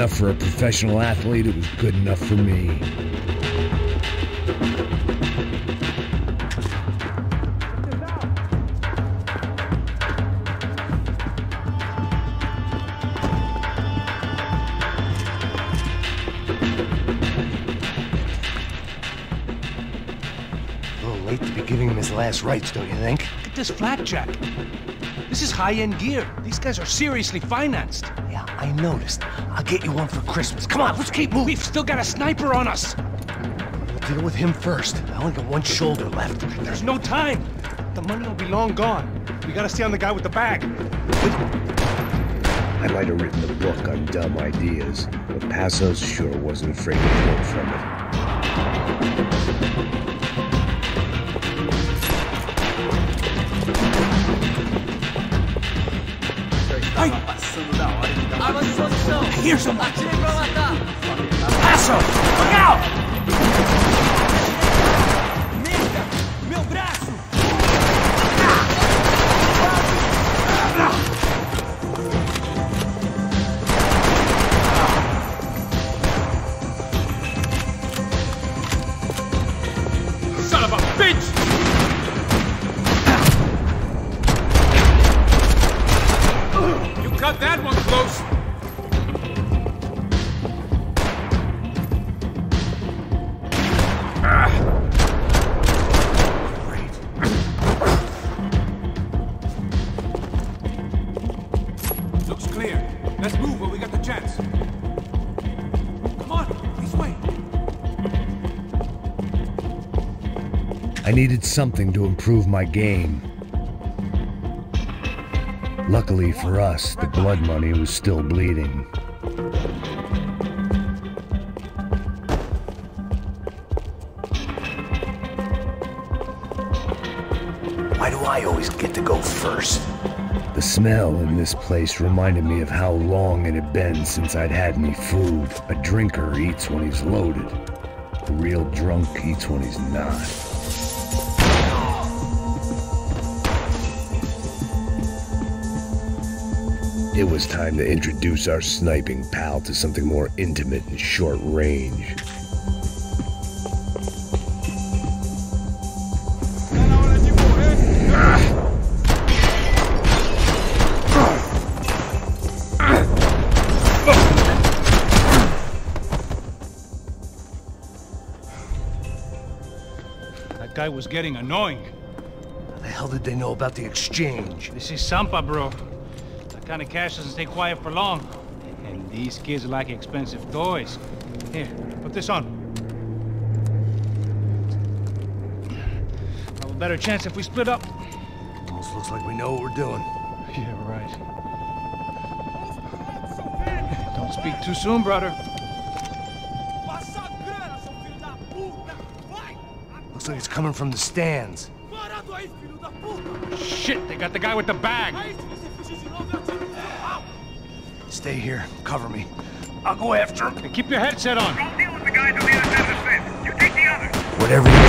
Enough for a professional athlete, it was good enough for me. A little late to be giving him his last rites, don't you think? Look at this flak jacket. This is high-end gear. These guys are seriously financed. Yeah, I noticed. I'll get you one for Christmas. Come on, let's keep moving. We've still got a sniper on us. We'll deal with him first. I only got one shoulder left. There's no time. The money will be long gone. We gotta stay on the guy with the bag. I might have written a book on dumb ideas, but Passos sure wasn't afraid to quote from it. Posição. Here's some- Atirem pra. Passo! Something to improve my game. Luckily for us, the blood money was still bleeding. Why do I always get to go first? The smell in this place reminded me of how long it had been since I'd had any food. A drinker eats when he's loaded. A real drunk eats when he's not. It was time to introduce our sniping pal to something more intimate and short range. That guy was getting annoying. How the hell did they know about the exchange? This is Sampa, bro. Kind of cash doesn't stay quiet for long. And these kids are like expensive toys. Here, put this on. Have a better chance if we split up. Almost looks like we know what we're doing. Yeah, right. Don't speak too soon, brother. Looks like it's coming from the stands. Shit, they got the guy with the bag. Stay here. Cover me. I'll go after him. And keep your headset on. Don't deal with the guys on the other side of the fence. You take the others. Whatever you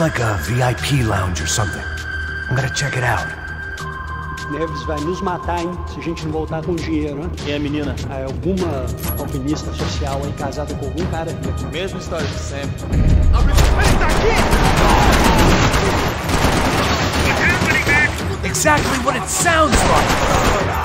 Looks like a VIP lounge or something. I'm gonna check it out. Neves vai nos matar, hein? Se a gente não voltar com dinheiro, hein? Quem é a menina? É alguma alpinista social aí, casada com algum cara aqui. Mesma história de sempre. Exactly what it sounds like!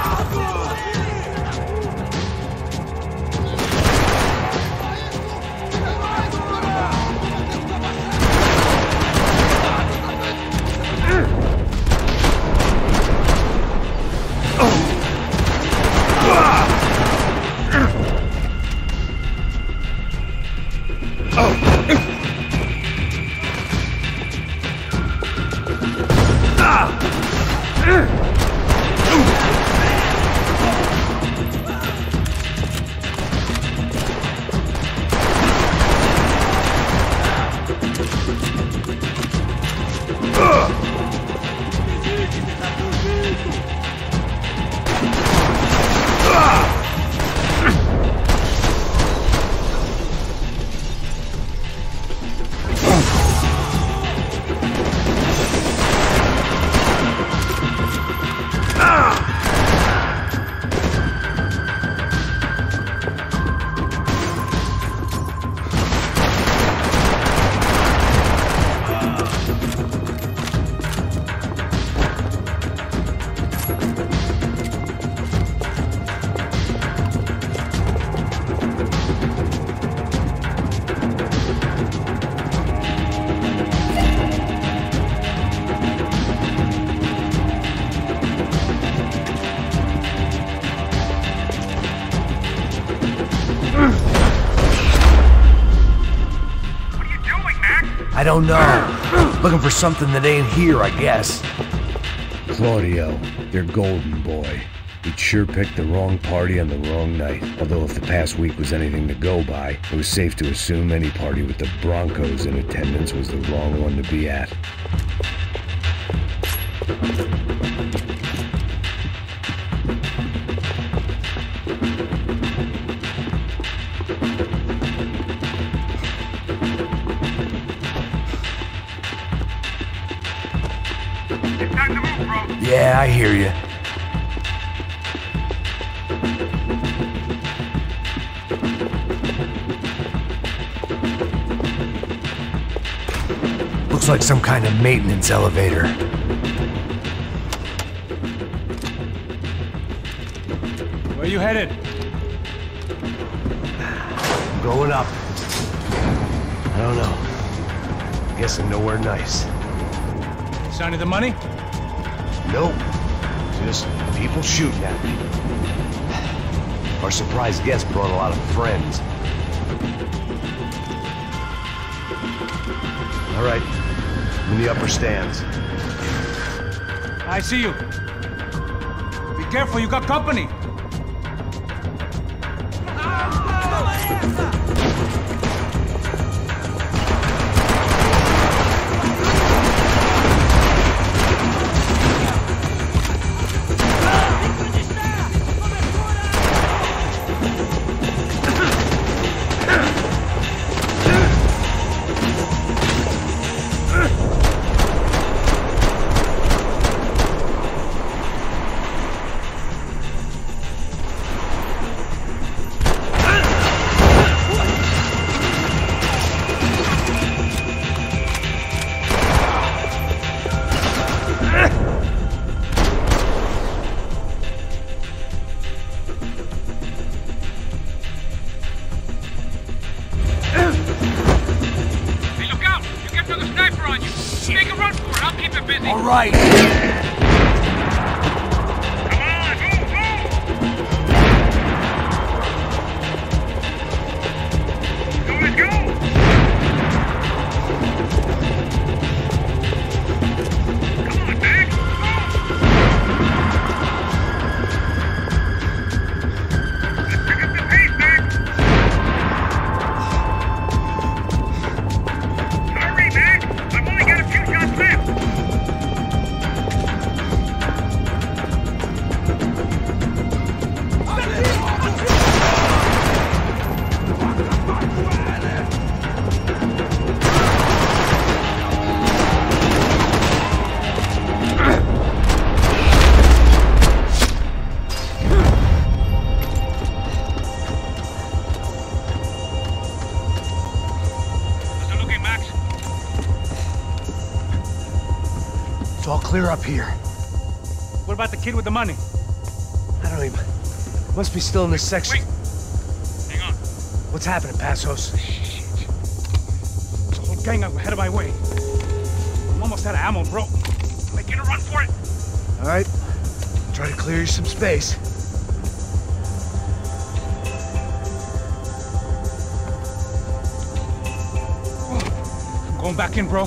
Don't know. Looking for something that ain't here, I guess. Claudio, your golden boy. He'd sure picked the wrong party on the wrong night. Although if the past week was anything to go by, it was safe to assume any party with the Brancos in attendance was the wrong one to be at. I hear you. Looks like some kind of maintenance elevator. Where you headed? I'm going up. I don't know. Guessing nowhere nice. Sign of the money? Nope. People shooting at me. Our surprise guest brought a lot of friends. All right. In the upper stands. I see you. Be careful, you got company. Up here. What about the kid with the money? I don't even... Must be still in this section. Hang on. What's happening, Passos? The whole gang up ahead of my way. I'm almost out of ammo, bro. Making a run for it. All right. Try to clear you some space. I'm going back in, bro.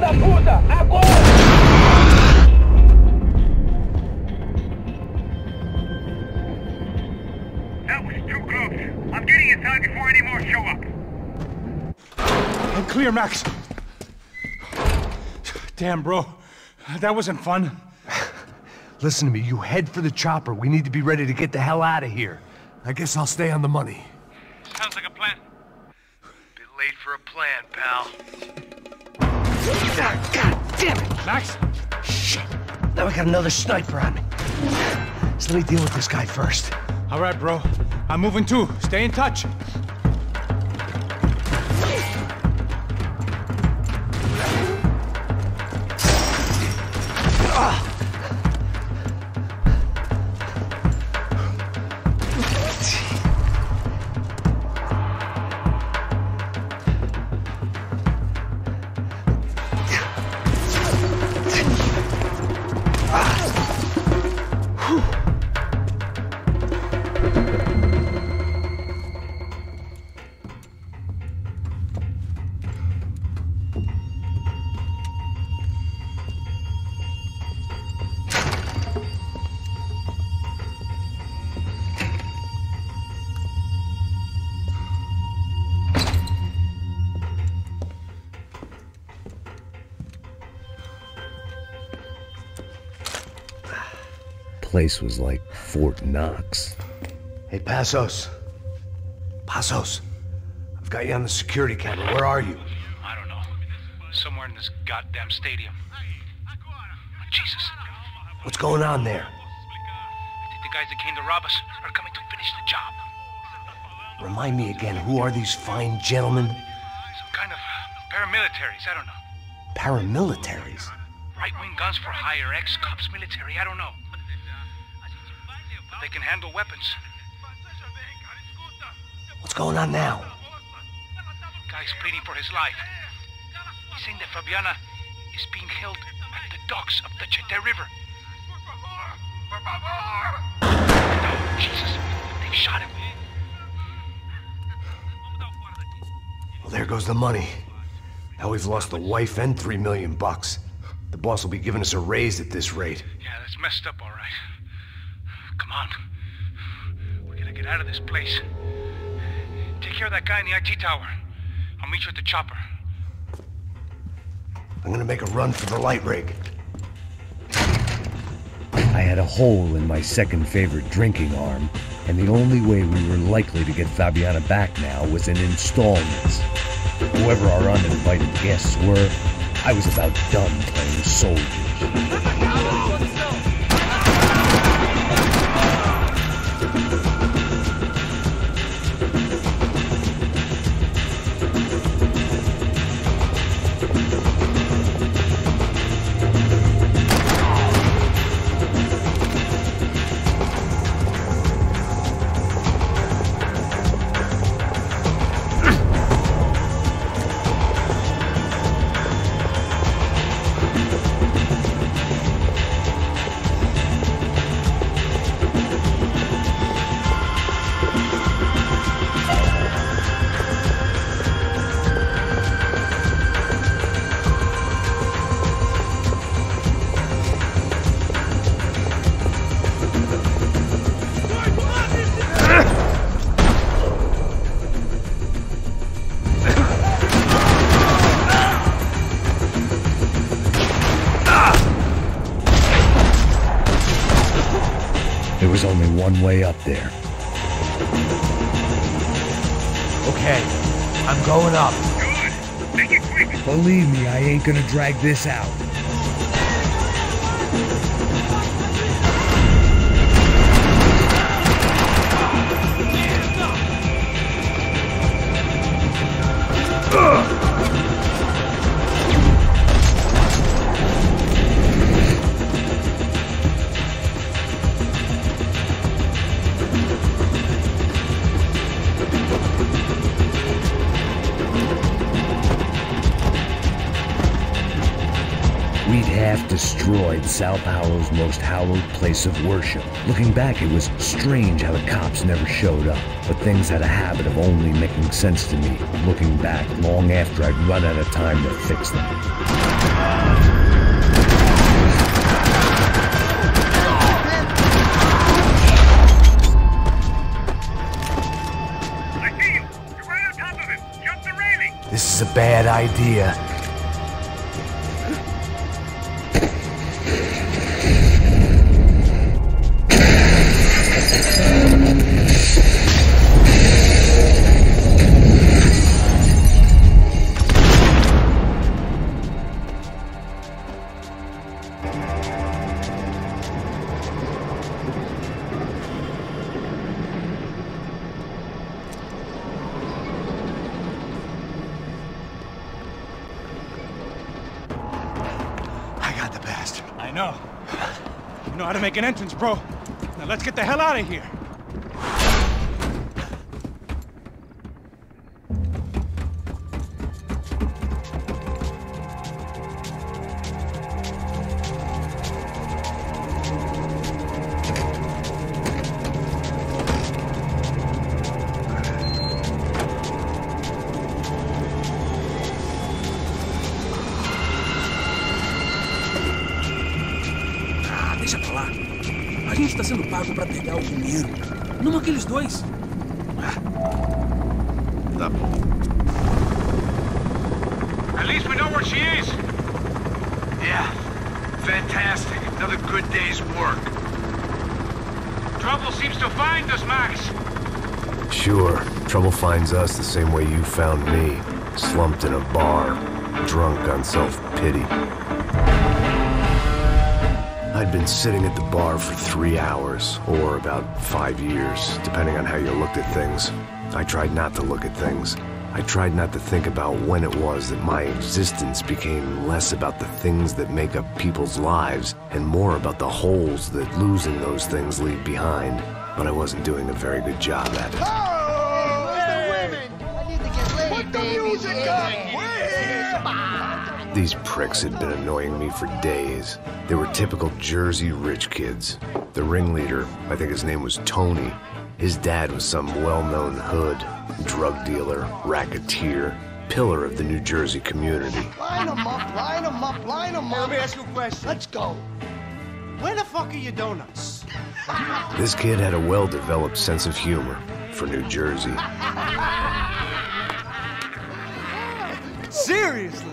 da puta! Agora! I'm getting inside before any more show up. I'm clear, Max. Damn, bro. That wasn't fun. Listen to me. You head for the chopper. We need to be ready to get the hell out of here. I guess I'll stay on the money. Sounds like a plan. Bit late for a plan, pal. God damn it! Max? Shit. Now we got another sniper on me. So let me deal with this guy first. All right, bro. I'm moving too. Stay in touch. Place was like Fort Knox. Hey, Passos. Passos. I've got you on the security camera. Where are you? I don't know. Somewhere in this goddamn stadium. Jesus. What's going on there? I think the guys that came to rob us are coming to finish the job. Remind me again, who are these fine gentlemen? Some kind of paramilitaries, I don't know. Paramilitaries? Right-wing guns for hire, ex-cops military, I don't know. They can handle weapons. What's going on now? Guy's pleading for his life. He's saying that Fabiana is being held at the docks of the Tietê River. Oh, Jesus, they've shot him. Well, there goes the money. Now we've lost the wife and three million bucks. The boss will be giving us a raise at this rate. Yeah, that's messed up, all right. Come on. We gotta get out of this place. Take care of that guy in the IT tower. I'll meet you at the chopper. I'm gonna make a run for the light rig. I had a hole in my second favorite drinking arm, and the only way we were likely to get Fabiana back now was in installments. Whoever our uninvited guests were, I was about done playing soldiers. Was only way up there. Okay, I'm going up. Believe me, I ain't gonna drag this out. Sao Paulo's most hallowed place of worship. Looking back, it was strange how the cops never showed up, but things had a habit of only making sense to me, looking back long after I'd run out of time to fix them. This is a bad idea. Make an entrance, bro. Now let's get the hell out of here. Finds us the same way you found me. Slumped in a bar. Drunk on self-pity. I'd been sitting at the bar for three hours, or about five years, depending on how you looked at things. I tried not to look at things. I tried not to think about when it was that my existence became less about the things that make up people's lives and more about the holes that losing those things leave behind. But I wasn't doing a very good job at it. These pricks had been annoying me for days. They were typical Jersey rich kids. The ringleader, I think his name was Tony. His dad was some well-known hood, drug dealer, racketeer, pillar of the New Jersey community. Line them up, line them up, line them up. Let me ask you a question. Let's go. Where the fuck are your donuts? This kid had a well-developed sense of humor for New Jersey. Seriously?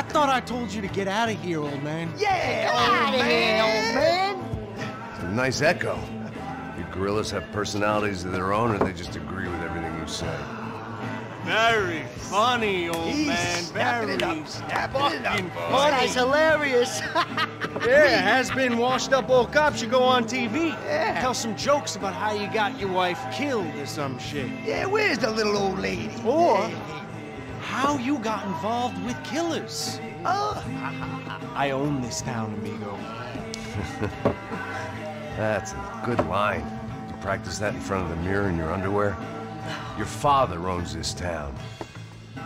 I thought I told you to get out of here, old man. Yeah, old man. old man. It's a nice echo. You gorillas have personalities of their own, or they just agree with everything you say? Very funny, old He's man. snapping Very it up, snapping it up. fucking This funny. guy's hilarious. Yeah, has been washed up old cop should go on TV. Yeah. Tell some jokes about how you got your wife killed or some shit. Yeah, where's the little old lady? Or how you got involved with killers. Oh. I own this town, amigo. That's a good line. You practice that in front of the mirror in your underwear? Your father owns this town.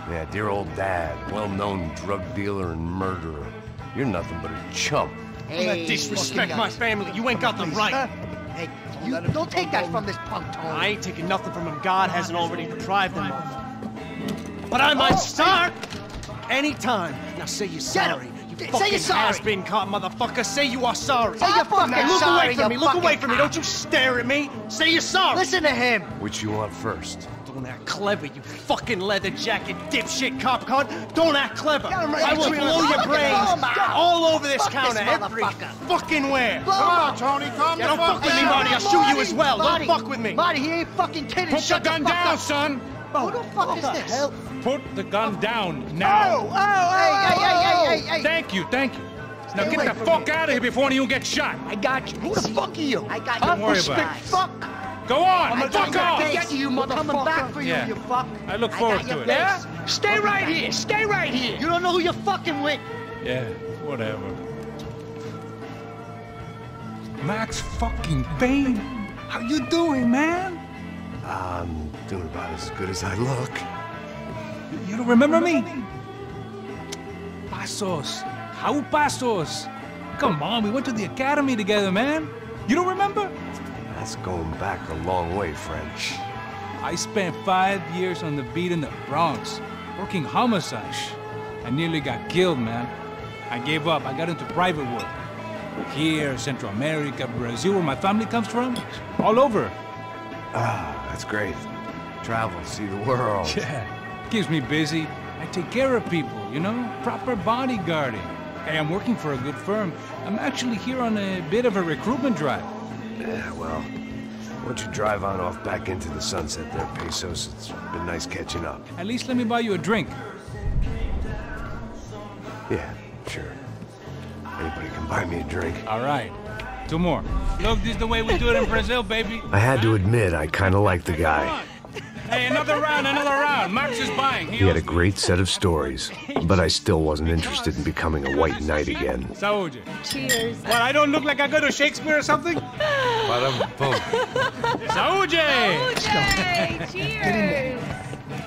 Yeah, dear old dad, well-known drug dealer and murderer. You're nothing but a chump. I'm not disrespect my family. You ain't got the right. Hey, you don't take that from this punk Tony. I ain't taking nothing from him. God hasn't already deprived him of. But I might oh! start anytime. Now say you're sorry. You Say you're sorry. has-been caught, motherfucker. Say you are sorry. Say you're fucking now look sorry, away from me. Look away from me. Don't you stare at me. Say you're sorry. Listen to him. Which you want first? Don't act clever, you fucking leather jacket dipshit cop cunt. Don't act clever. Right I will blow your Look brains all over this Fuck this counter, every motherfucker. fucking where. Blow Come on. Tony, calm Yeah, Don't don't fuck with me, fuck Marty. I'll shoot you as well. Marty. Don't fuck with me. Marty, he ain't fucking kidding. Put the Shut gun fuck down, up. son. Who the fuck is this? Hell? Put the gun down now. Oh oh, oh, oh, hey, hey, hey, hey, oh. hey, hey. Thank you, thank you. Now get the fuck me. out of here before one of you get shot. I got you. Who the fuck are you? I got you. Don't worry about it. Fuck. Go on, I'm fuck gonna off. get you, you motherfucker. Coming back for you, Yeah. you fuck. I look forward got your to it. face. Yeah? Stay right here. Stay right here. You don't know who you're fucking with. Yeah, whatever. Max fucking Payne. How you doing, man? I'm doing about as good as I look. You don't remember me? Passos. How Passos? Come on, we went to the academy together, man. You don't remember? That's going back a long way, French. I spent five years on the beat in the Bronx, working homicide. I nearly got killed, man. I gave up. I got into private work. Here, Central America, Brazil, where my family comes from, all over. Ah, that's great. Travel, see the world. Yeah, keeps me busy. I take care of people, you know? Proper bodyguarding. Hey, I'm working for a good firm. I'm actually here on a bit of a recruitment drive. Yeah, well, why don't you drive on off back into the sunset there, Passos? It's been nice catching up. At least let me buy you a drink. Yeah, sure. Anybody can buy me a drink. All right. Two more. Look, this is the way we do it in Brazil, baby. I had to admit, I kind of liked the guy. Hey, another round, another round. Max is buying. He had a great set of stories, but I still wasn't interested in becoming a white knight again. Saúde. Cheers. What, I don't look like I go to Shakespeare or something? Ba-dum-bum. Saúde! Saúde! Cheers!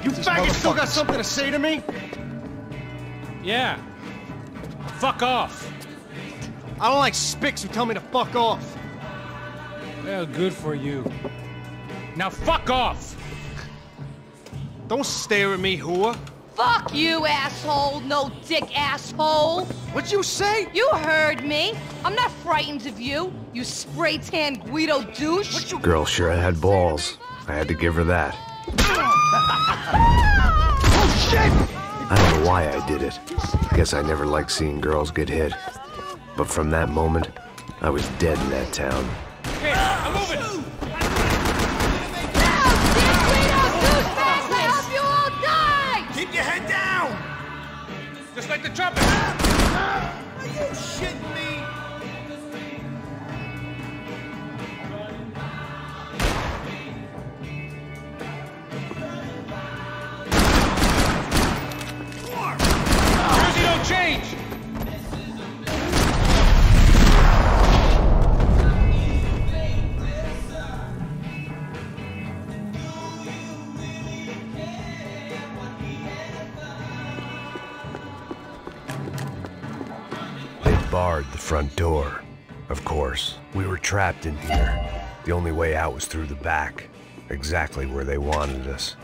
You faggot still got something to say to me? Yeah. Fuck off. I don't like spicks who tell me to fuck off. Well, good for you. Now fuck off! Don't stare at me, whore. Fuck you, asshole! No dick asshole! What'd you say? You heard me! I'm not frightened of you, you spray tan Guido douche! What you Girl sure had balls. I had to give her that. Oh, shit! I don't know why I did it. I Guess I never liked seeing girls get hit. But from that moment, I was dead in that town. Trapped in here. The only way out was through the back, exactly where they wanted us.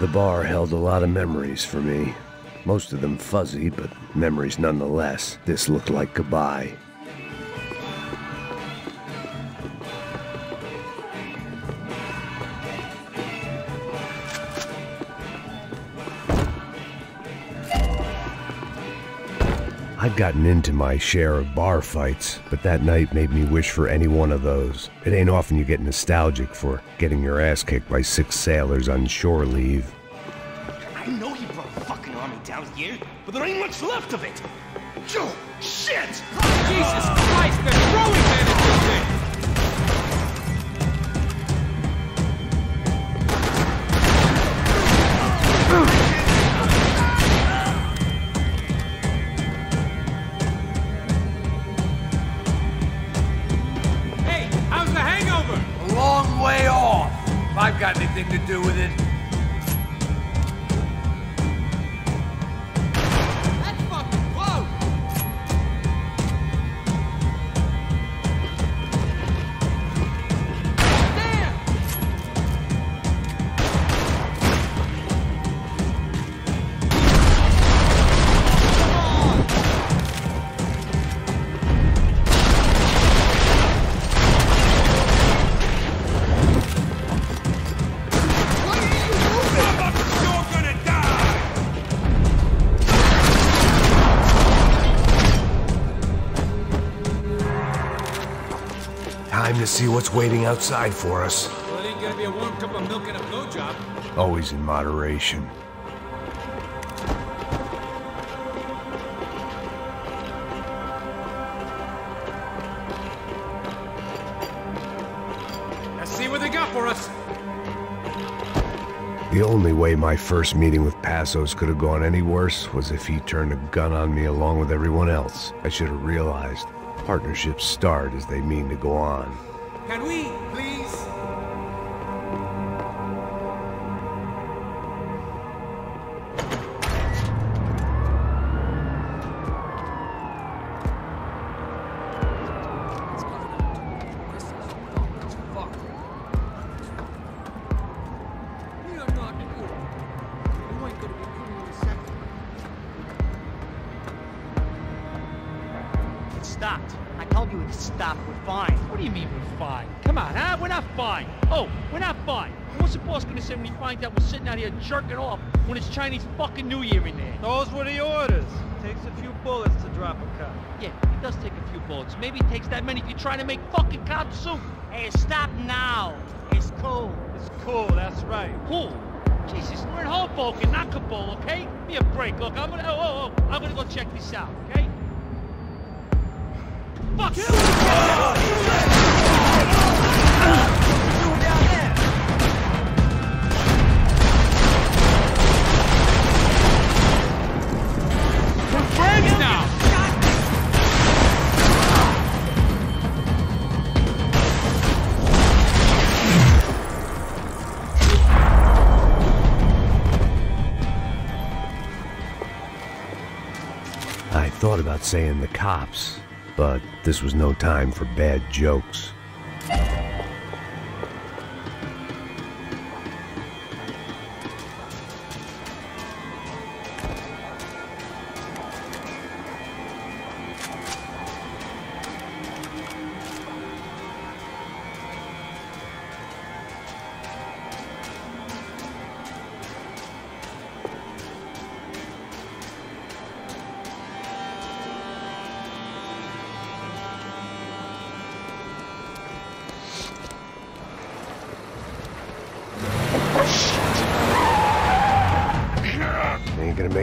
The bar held a lot of memories for me. Most of them fuzzy, but memories nonetheless. This looked like goodbye. I'd gotten into my share of bar fights, but that night made me wish for any one of those. It ain't often you get nostalgic for getting your ass kicked by six sailors on shore leave. I know he brought a fucking army down here, but there ain't much left of it. Joe, shit! Jesus Christ, they're throwing men at this thing! To do with it. See what's waiting outside for us. Well, it ain't gonna be a warm cup of milk and a blowjob. Always in moderation. Let's see what they got for us. The only way my first meeting with Passos could have gone any worse was if he turned a gun on me along with everyone else. I should have realized. Partnerships start as they mean to go on. Can we, that many if you're trying to make fucking cop soup. Hey, stop now. It's cool. It's cool, that's right. Cool. Jesus, we're in Hoboken, not Kabul, okay? Give me a break. Look, I'm gonna, oh, oh, oh, I'm gonna go check this out, okay? Fuck you! Thought about saying the cops, but this was no time for bad jokes.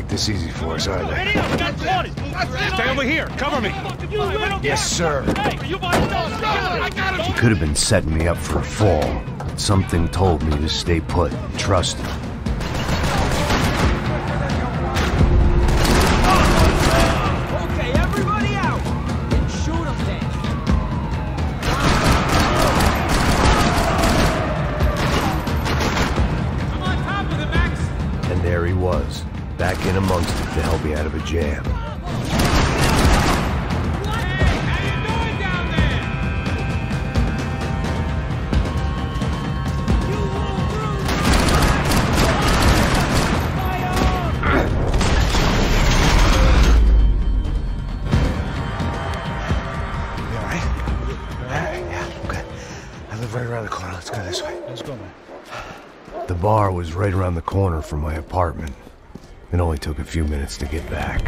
This easy for us, either. Stay over here. Cover me. Yes, sir. You He could have been setting me up for a fall, but something told me to stay put, trust him. From my apartment. It only took a few minutes to get back.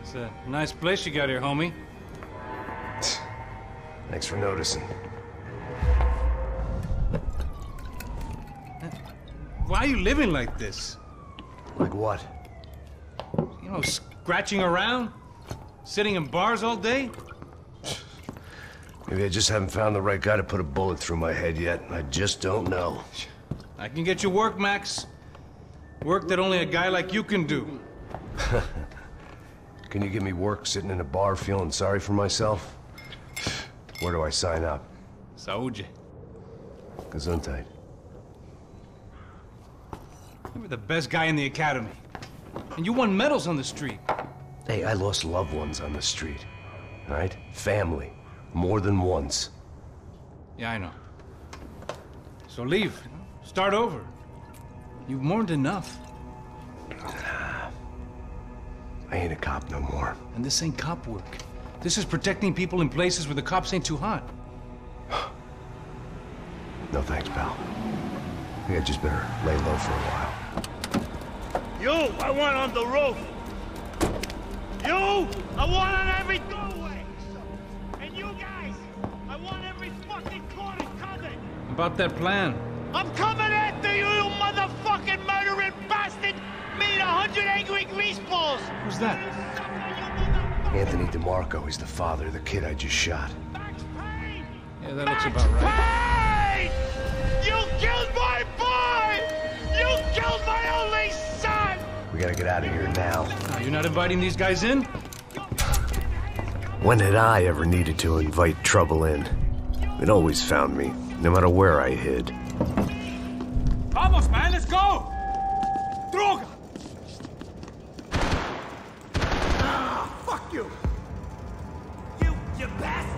It's a nice place you got here, homie. Thanks for noticing. Uh, why are you living like this? Like what? You know, scratching around? Sitting in bars all day? Maybe I just haven't found the right guy to put a bullet through my head yet. I just don't know. I can get you work, Max. Work that only a guy like you can do. Can you give me work sitting in a bar feeling sorry for myself? Where do I sign up? Saúde. Gesundheit. You were the best guy in the academy. And you won medals on the street. Hey, I lost loved ones on the street. Right? Family. More than once. Yeah, I know. So leave. Start over. You've mourned enough. Ah, I ain't a cop no more. And this ain't cop work. This is protecting people in places where the cops ain't too hot. No thanks, pal. I think I just better lay low for a while. You, I want on the roof. You, I want on every doorway. And you guys, I want every fucking corner covered. About that plan. I'm coming after you, you motherfucking murdering bastard! Me and a hundred angry greaseballs! Who's that? Anthony DeMarco, is the father of the kid I just shot. Yeah, that looks about right. Hey! You killed my boy! You killed my only son! We gotta get out of here now. Now, you're not inviting these guys in? When had I ever needed to invite trouble in? It always found me, no matter where I hid. Vamos, man, let's go! Droga! Ah, fuck you! You, you bastard!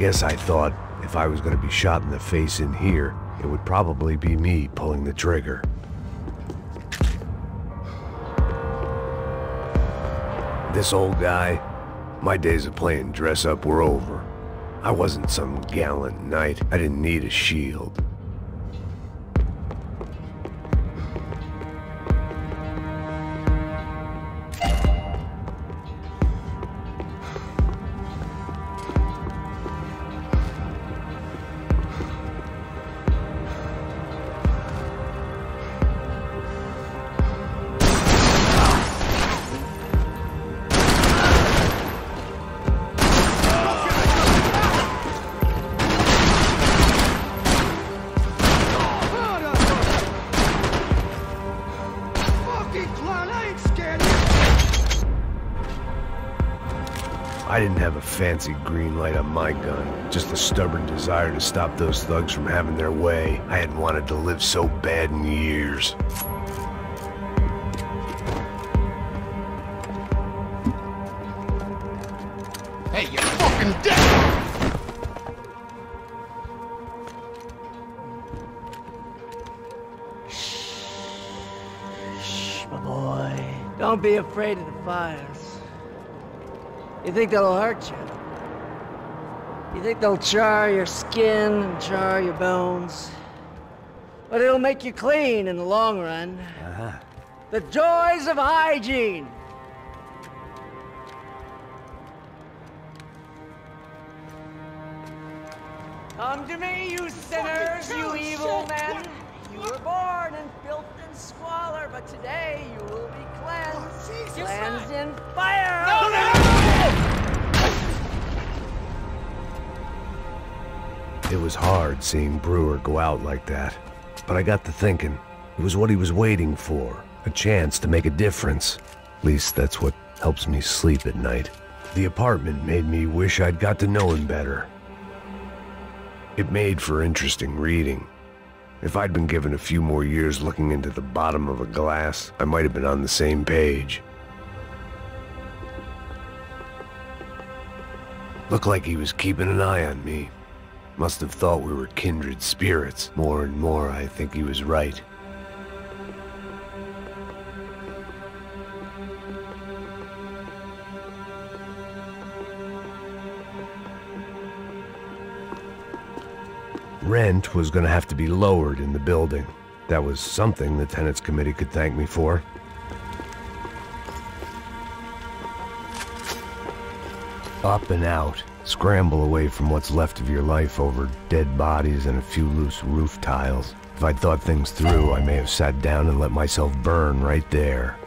Guess I thought if I was going to be shot in the face in here, it would probably be me pulling the trigger. This old guy, my days of playing dress up were over. I wasn't some gallant knight. I didn't need a shield. Fancy green light on my gun, just a stubborn desire to stop those thugs from having their way. I hadn't wanted to live so bad in years. Hey, you're fucking dead! Shh, my boy. Don't be afraid of the fires. You think they'll hurt you? You think they'll char your skin and char your bones? But it'll make you clean in the long run. Uh-huh. The joys of hygiene! Come to me, you sinners, you evil men! You were born in filth and squalor, but today you will be cleansed. cleansed in fire! It was hard seeing Brewer go out like that. But I got to thinking, it was what he was waiting for. A chance to make a difference. At least that's what helps me sleep at night. The apartment made me wish I'd got to know him better. It made for interesting reading. If I'd been given a few more years looking into the bottom of a glass, I might have been on the same page. Looked like he was keeping an eye on me. Must have thought we were kindred spirits. More and more, I think he was right. Rent was going to have to be lowered in the building. That was something the tenants committee could thank me for. Up and out. Scramble away from what's left of your life over dead bodies and a few loose roof tiles. If I'd thought things through, I may have sat down and let myself burn right there.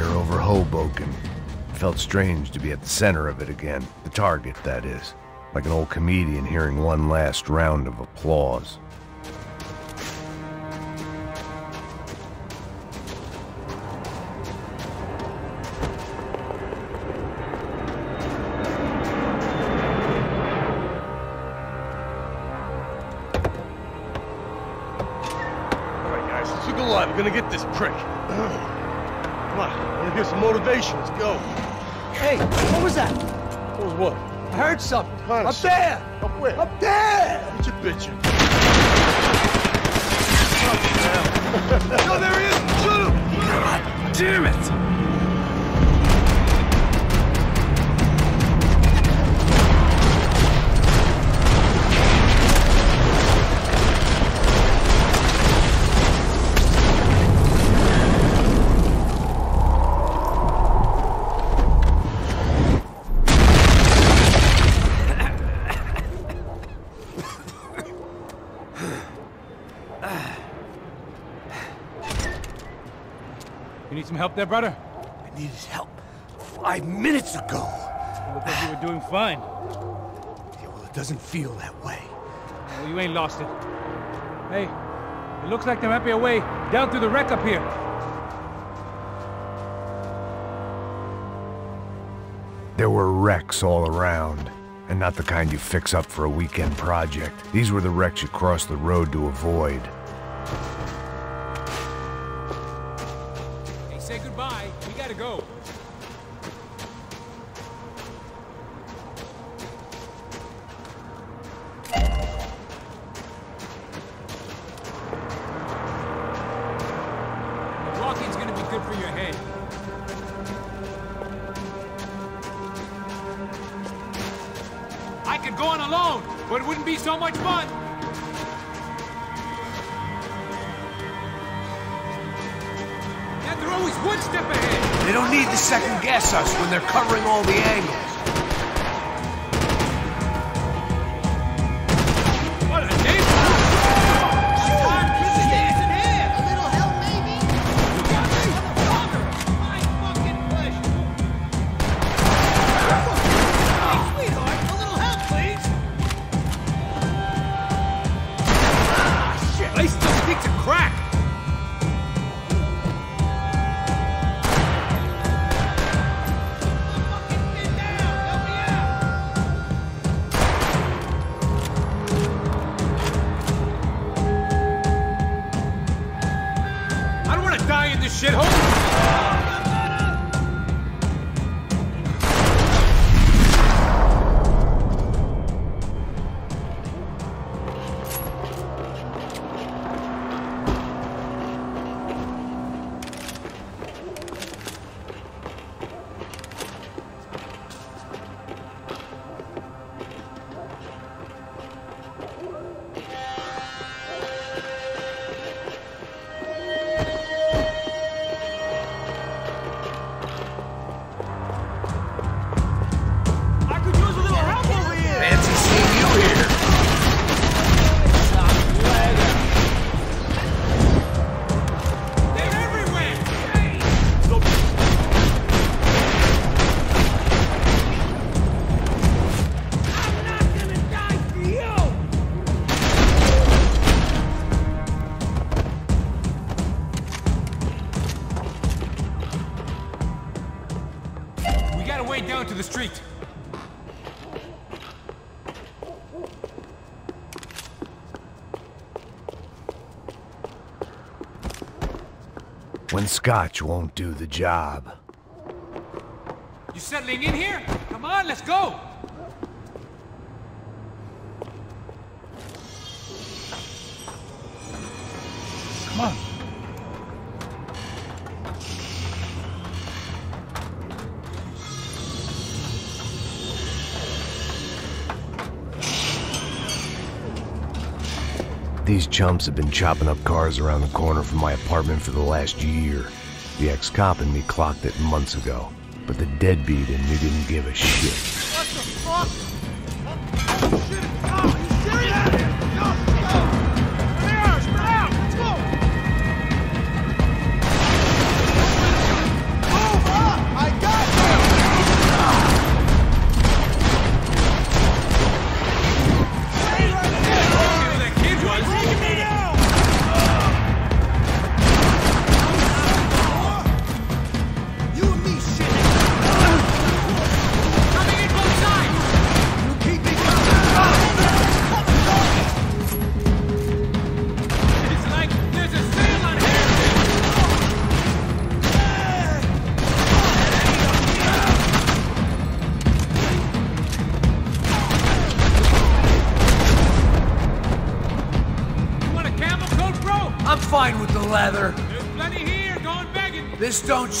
Over Hoboken. It Felt strange to be at the center of it again. The target, that is. Like an old comedian hearing one last round of applause. There, brother? I needed help five minutes ago. You look like you were doing fine. Yeah, well, it doesn't feel that way. Well, you ain't lost it. Hey, it looks like there might be a way down through the wreck up here. There were wrecks all around, and not the kind you fix up for a weekend project. These were the wrecks you cross the road to avoid. Scotch won't do the job. You settling in here? Come on, let's go! Chumps have been chopping up cars around the corner from my apartment for the last year. The ex-cop in me clocked it months ago, but the deadbeat in me didn't give a shit.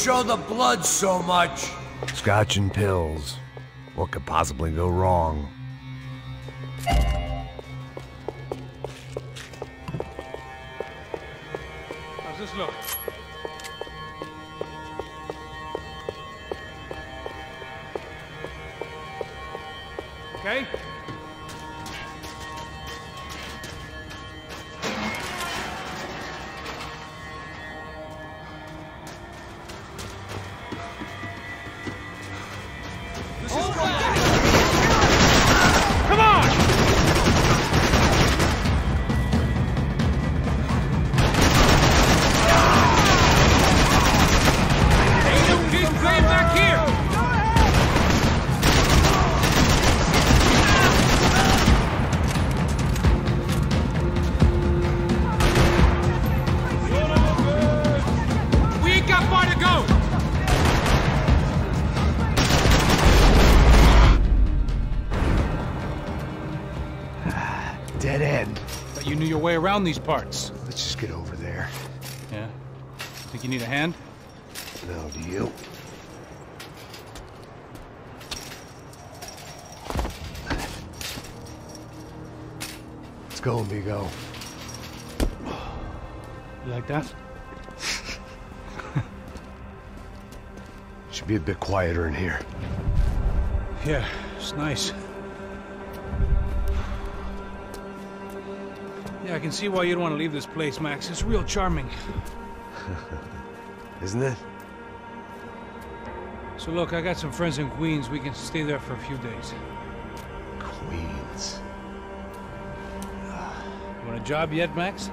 Show the blood so much. Scotch and pills. What could possibly go wrong? Dead end. Thought you knew your way around these parts. Let's just get over there. Yeah? Think you need a hand? No, do you? Let's go, amigo. You like that? Should be a bit quieter in here. Yeah, it's nice. Yeah, I can see why you'd want to leave this place, Max. It's real charming. Isn't it? So look, I got some friends in Queens. We can stay there for a few days. Queens. You want a job yet, Max?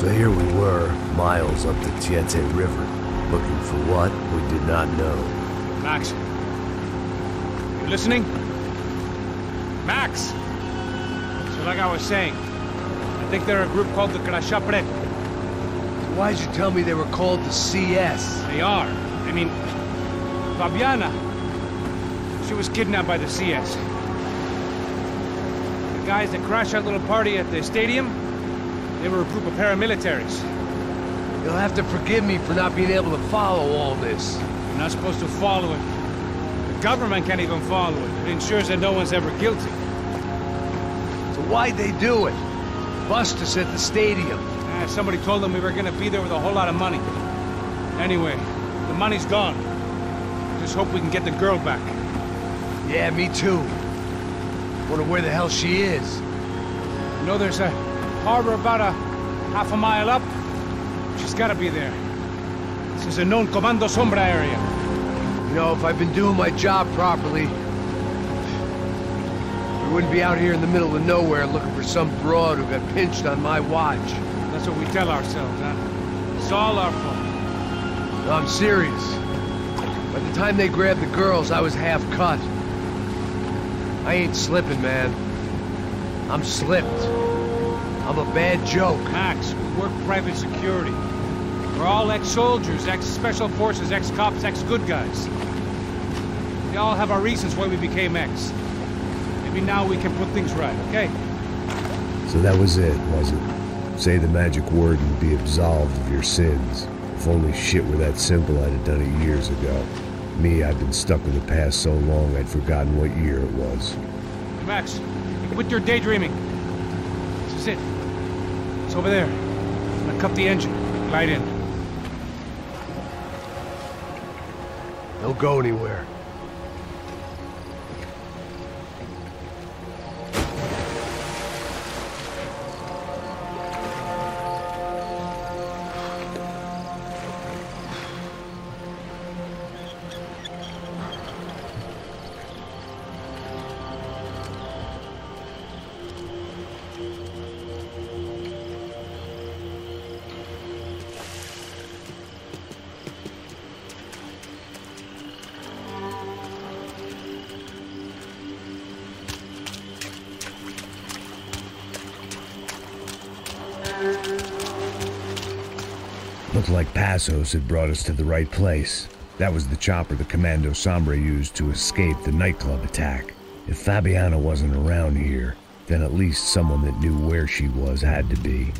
So here we were, miles up the Tietê River, looking for what we did not know. Max. You listening? Max! So like I was saying, I think they're a group called the Crachá Preto. Why'd you tell me they were called the CS? They are. I mean, Fabiana. She was kidnapped by the CS. The guys that crashed that little party at the stadium, they were a group of paramilitaries. You'll have to forgive me for not being able to follow all this. You're not supposed to follow it. The government can't even follow it. It ensures that no one's ever guilty. So why'd they do it? Bust us at the stadium. Ah, somebody told them we were gonna be there with a whole lot of money. Anyway, the money's gone. Just hope we can get the girl back. Yeah, me too. Wonder where the hell she is. You know there's a harbor about a half a mile up? She's gotta be there. This is a known Comando Sombra area. You know, if I've been doing my job properly, we wouldn't be out here in the middle of nowhere looking for some broad who got pinched on my watch. That's what we tell ourselves, huh? It's all our fault. No, I'm serious. By the time they grabbed the girls, I was half cut. I ain't slipping, man. I'm slipped. I'm a bad joke. Max, we work private security. We're all ex-soldiers, ex-special forces, ex-cops, ex-good guys. We all have our reasons why we became ex. Maybe now we can put things right, okay? So that was it, was it? Say the magic word and be absolved of your sins. If only shit were that simple, I'd have done it years ago. Me, I've been stuck in the past so long I'd forgotten what year it was. Max, quit your daydreaming. This is it. It's over there. I'm gonna cut the engine. Glide in. Don't go anywhere. Passos had brought us to the right place. That was the chopper the Comando Sombra used to escape the nightclub attack. If Fabiana wasn't around here, then at least someone that knew where she was had to be.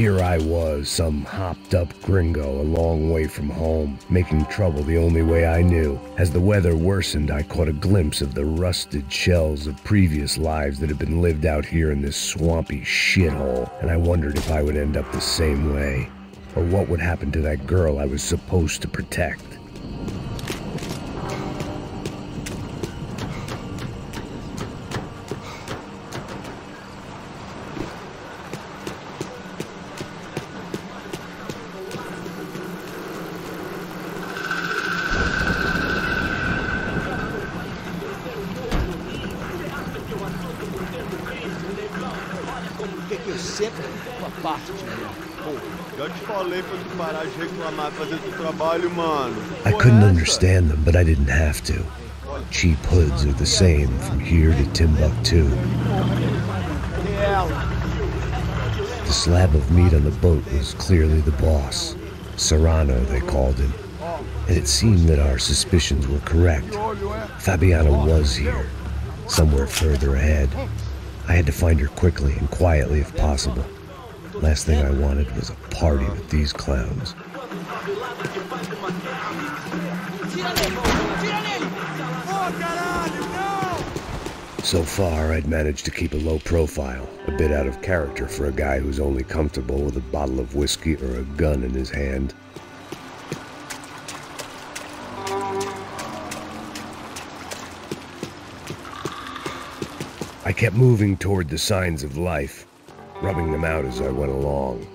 Here I was, some hopped up gringo a long way from home, making trouble the only way I knew. As the weather worsened, I caught a glimpse of the rusted shells of previous lives that had been lived out here in this swampy shithole, and I wondered if I would end up the same way. Or what would happen to that girl I was supposed to protect. I couldn't understand them, but I didn't have to. Cheap hoods are the same from here to Timbuktu. The slab of meat on the boat was clearly the boss. Serrano, they called him. And it seemed that our suspicions were correct. Fabiana was here, somewhere further ahead. I had to find her quickly and quietly if possible. Last thing I wanted was a party with these clowns. So far, I'd managed to keep a low profile, a bit out of character for a guy who's only comfortable with a bottle of whiskey or a gun in his hand. I kept moving toward the signs of life, rubbing them out as I went along.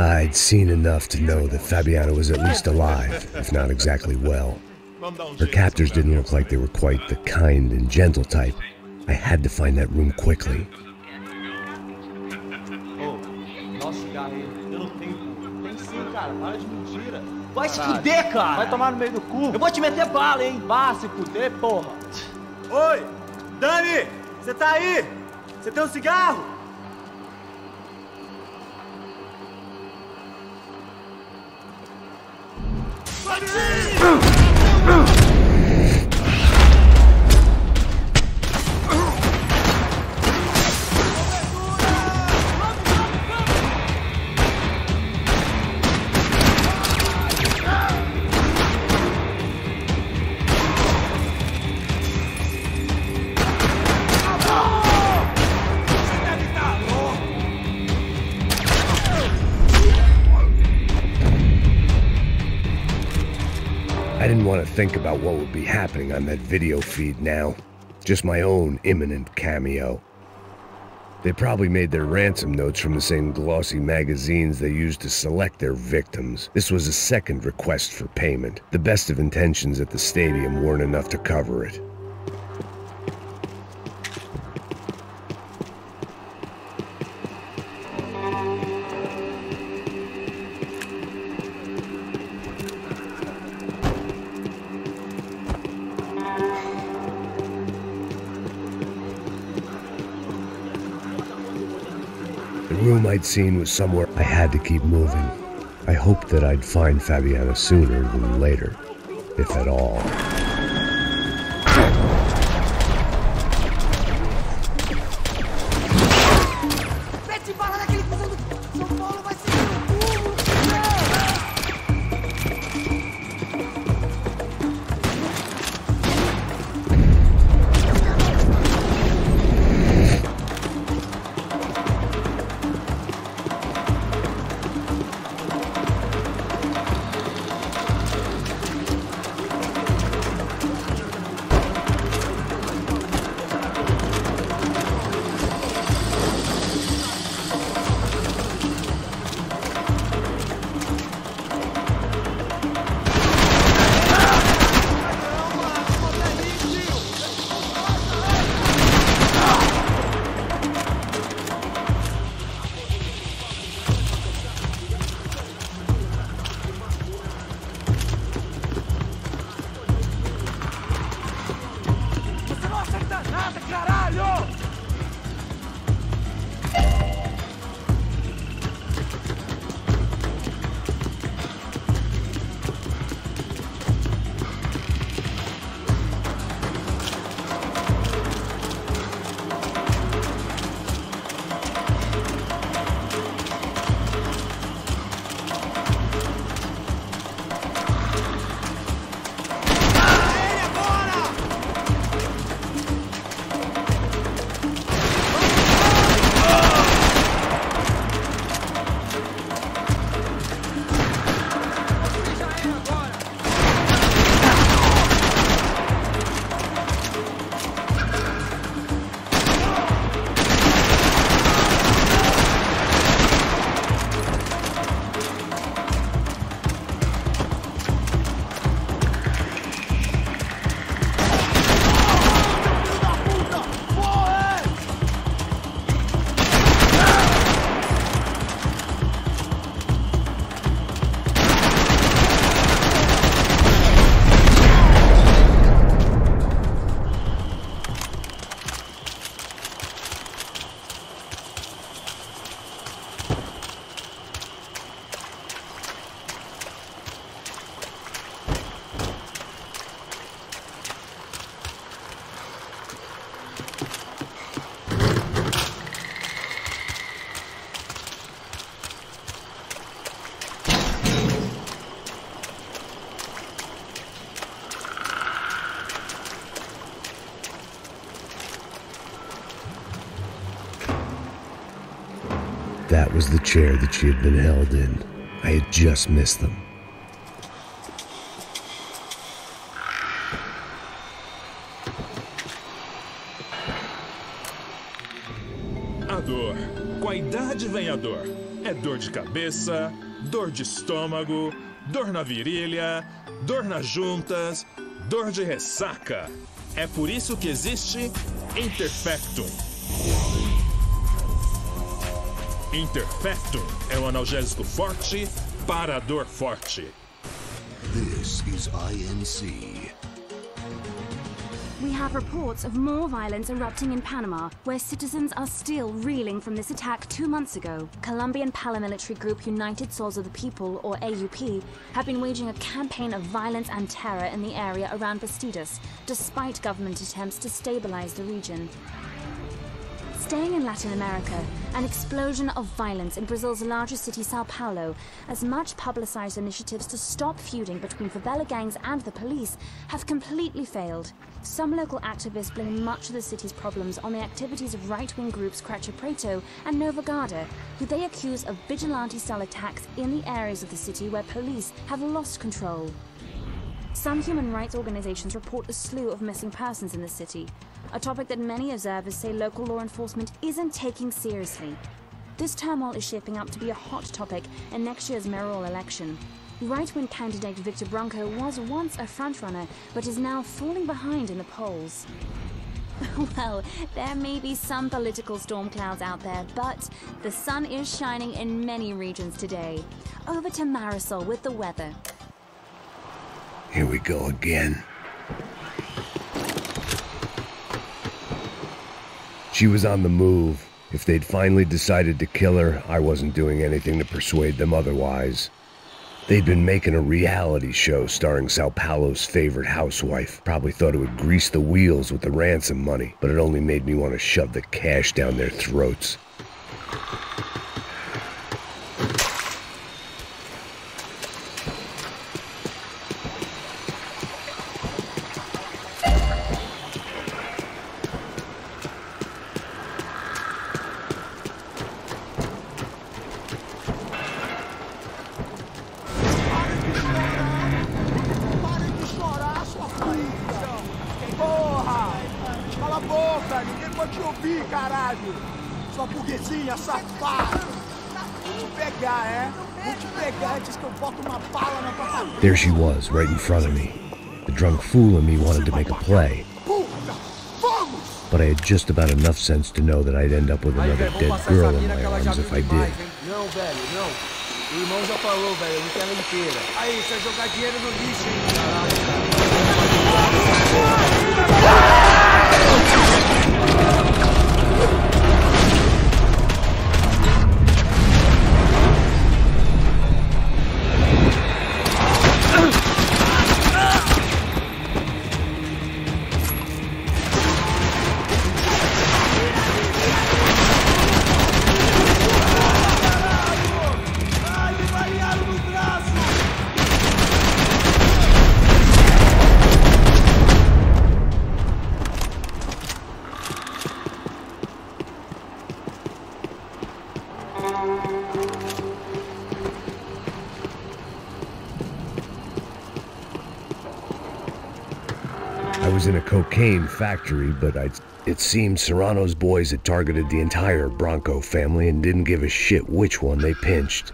I'd seen enough to know that Fabiana was at least alive, if not exactly well. Her captors didn't look like they were quite the kind and gentle type. I had to find that room quickly. Vai se fuder, cara! Vai tomar no meio do cu! Eu vou te meter bala, hein? Vá se fuder, porra! Oi! Dani! Você tá aí? Você tem um cigarro? I think about what would be happening on that video feed now. Just my own imminent cameo. They probably made their ransom notes from the same glossy magazines they used to select their victims. This was a second request for payment. The best of intentions at the stadium weren't enough to cover it. Seen was somewhere I had to keep moving. I hoped that I'd find Fabiana sooner than later, if at all. She had been held in. I had just missed them. A dor. Com a idade vem a dor. É dor de cabeça, dor de estômago, dor na virilha, dor nas juntas, dor de ressaca. É por isso que existe Interfectum. Interfectum é um analgésico forte para a dor forte. This is INC. We have reports of more violence erupting in Panama, where citizens are still reeling from this attack two months ago. Colombian paramilitary group United Souls of the People, or AUP, have been waging a campaign of violence and terror in the area around Bastidas, despite government attempts to stabilize the region. Staying in Latin America, an explosion of violence in Brazil's largest city, Sao Paulo, as much publicized initiatives to stop feuding between favela gangs and the police have completely failed. Some local activists blame much of the city's problems on the activities of right-wing groups Crachá Preto and Nova Garda, who they accuse of vigilante-style attacks in the areas of the city where police have lost control. Some human rights organizations report a slew of missing persons in the city, a topic that many observers say local law enforcement isn't taking seriously. This turmoil is shaping up to be a hot topic in next year's mayoral election. Right-wing candidate Victor Branco was once a frontrunner, but is now falling behind in the polls. well, there may be some political storm clouds out there, but the sun is shining in many regions today. Over to Marisol with the weather. Here we go again. She was on the move. If they'd finally decided to kill her, I wasn't doing anything to persuade them otherwise. They'd been making a reality show starring Sao Paulo's favorite housewife. Probably thought it would grease the wheels with the ransom money, but it only made me want to shove the cash down their throats. Right in front of me. The drunk fool in me wanted to make a play, but I had just about enough sense to know that I'd end up with another dead girl in my arms if I did. No factory, but I'd, it seemed Serrano's boys had targeted the entire Branco family and didn't give a shit which one they pinched.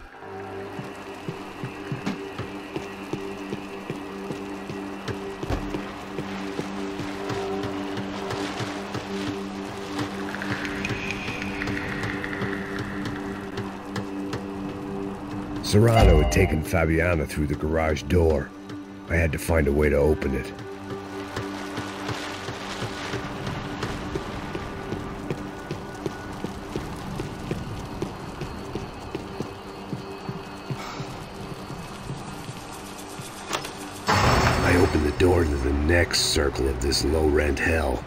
Serrano had taken Fabiana through the garage door. I had to find a way to open it. This low rent hell.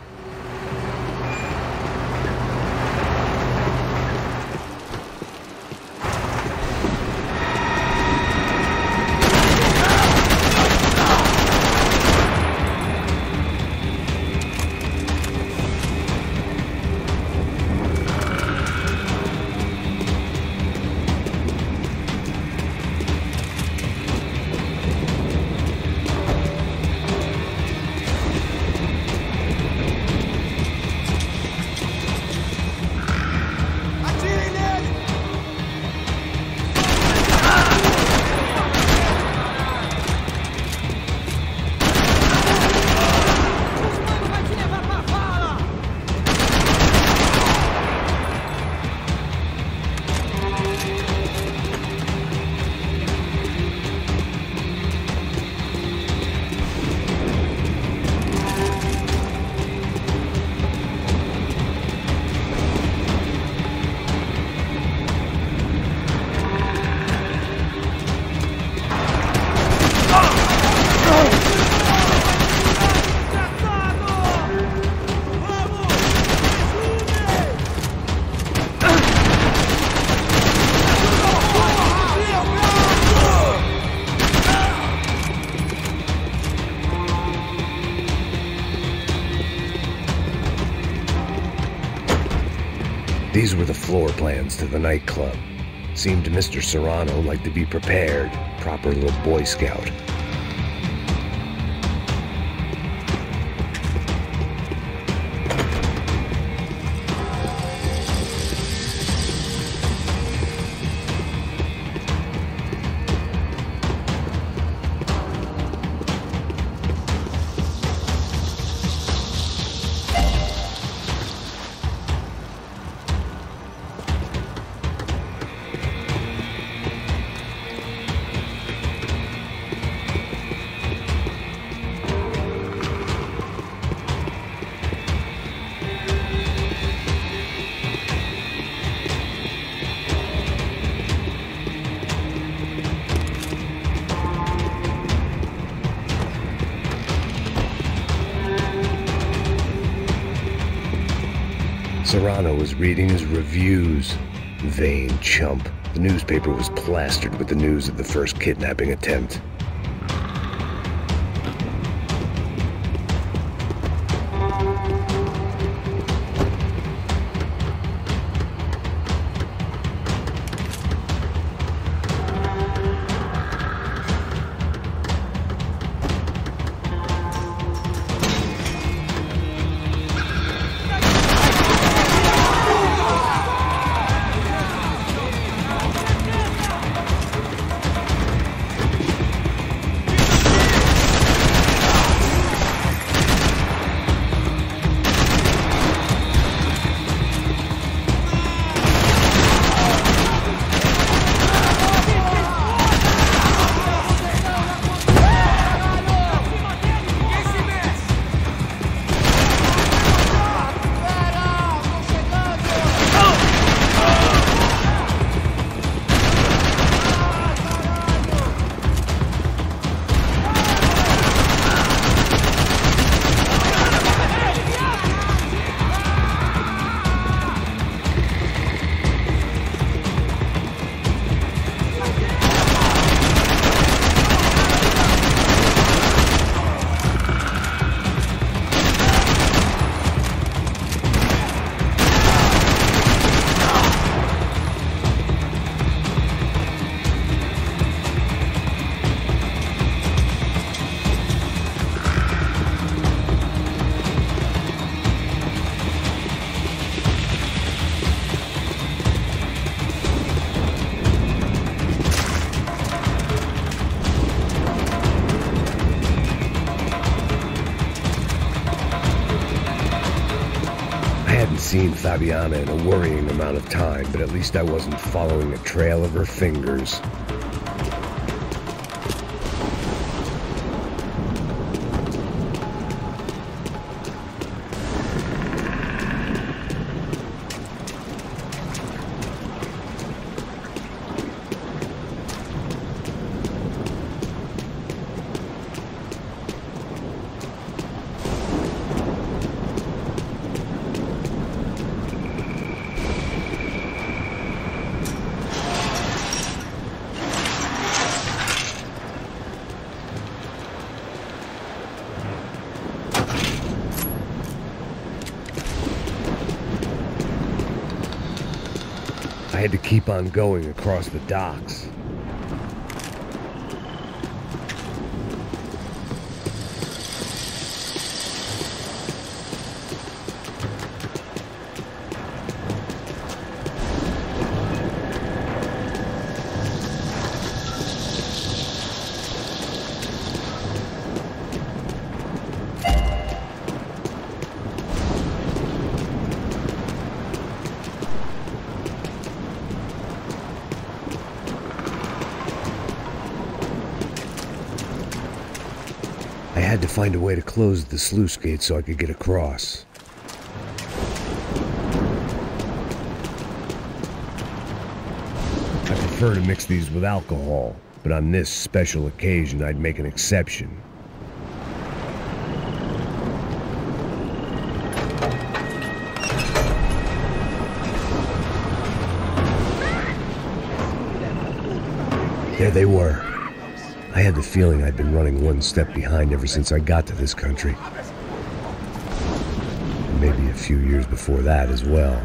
To the nightclub. Seemed Mr. Serrano like to be prepared, proper little Boy Scout. Reading his reviews. Vain chump. The newspaper was plastered with the news of the first kidnapping attempt. Fabiana in a worrying amount of time, but at least I wasn't following a trail of her fingers. Had on going across the docks. Find a way to close the sluice gate so I could get across. I prefer to mix these with alcohol, but on this special occasion I'd make an exception. There they were. I had the feeling I'd been running one step behind ever since I got to this country. And maybe a few years before that as well.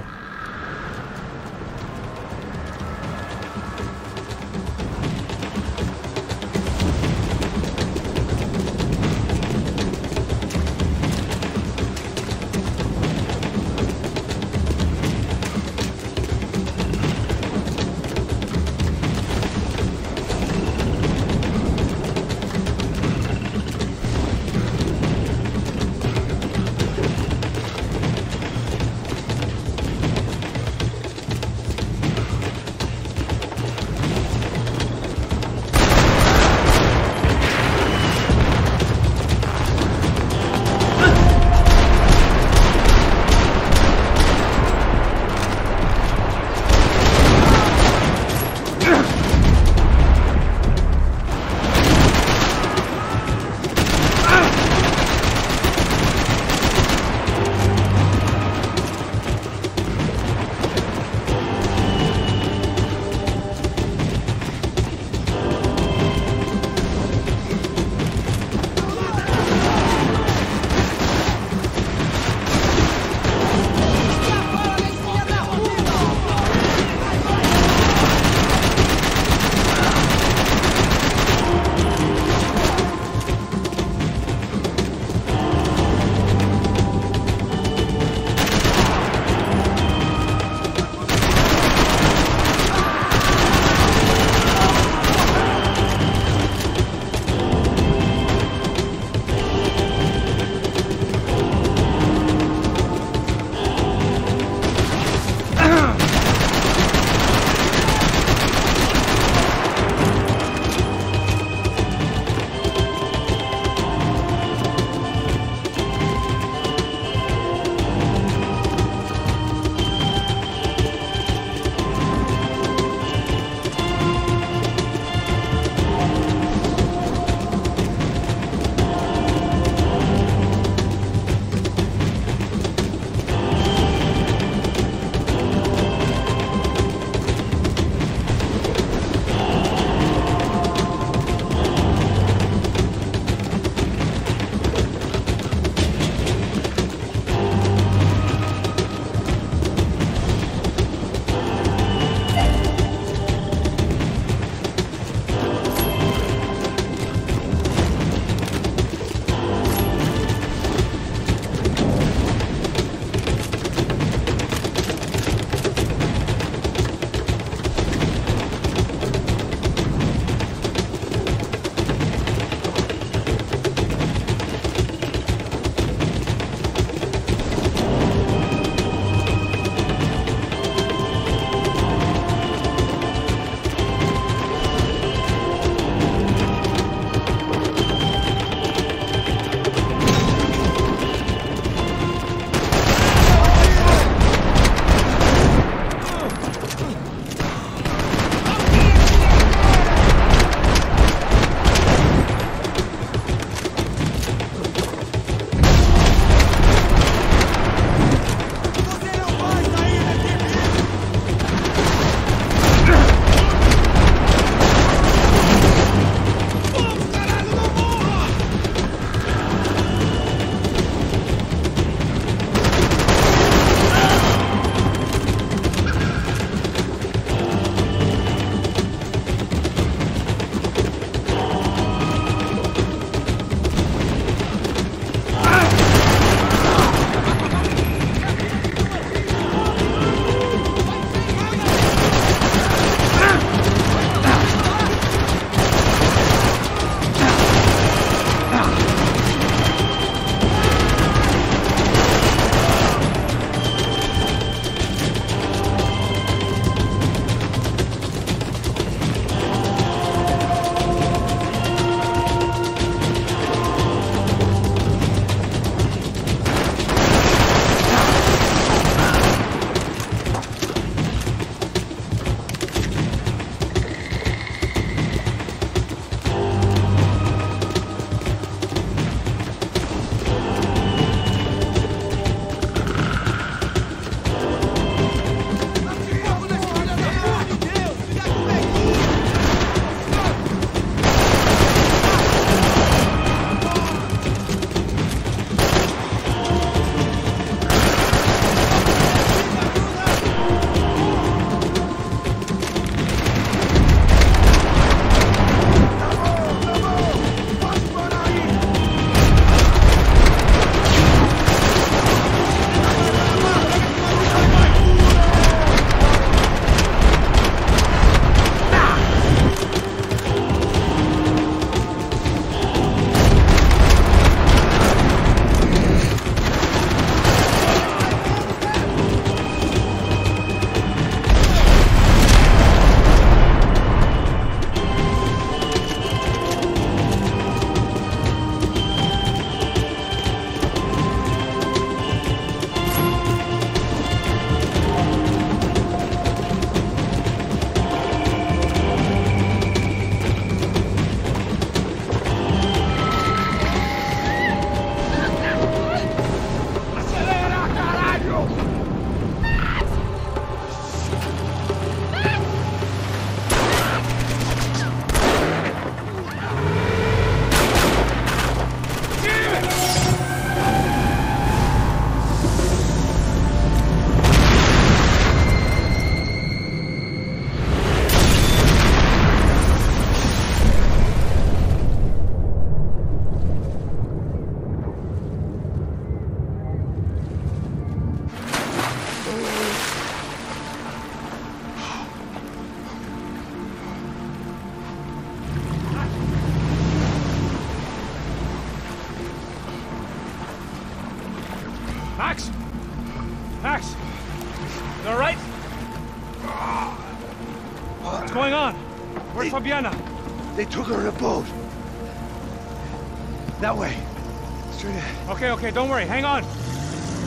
Don't worry. Hang on.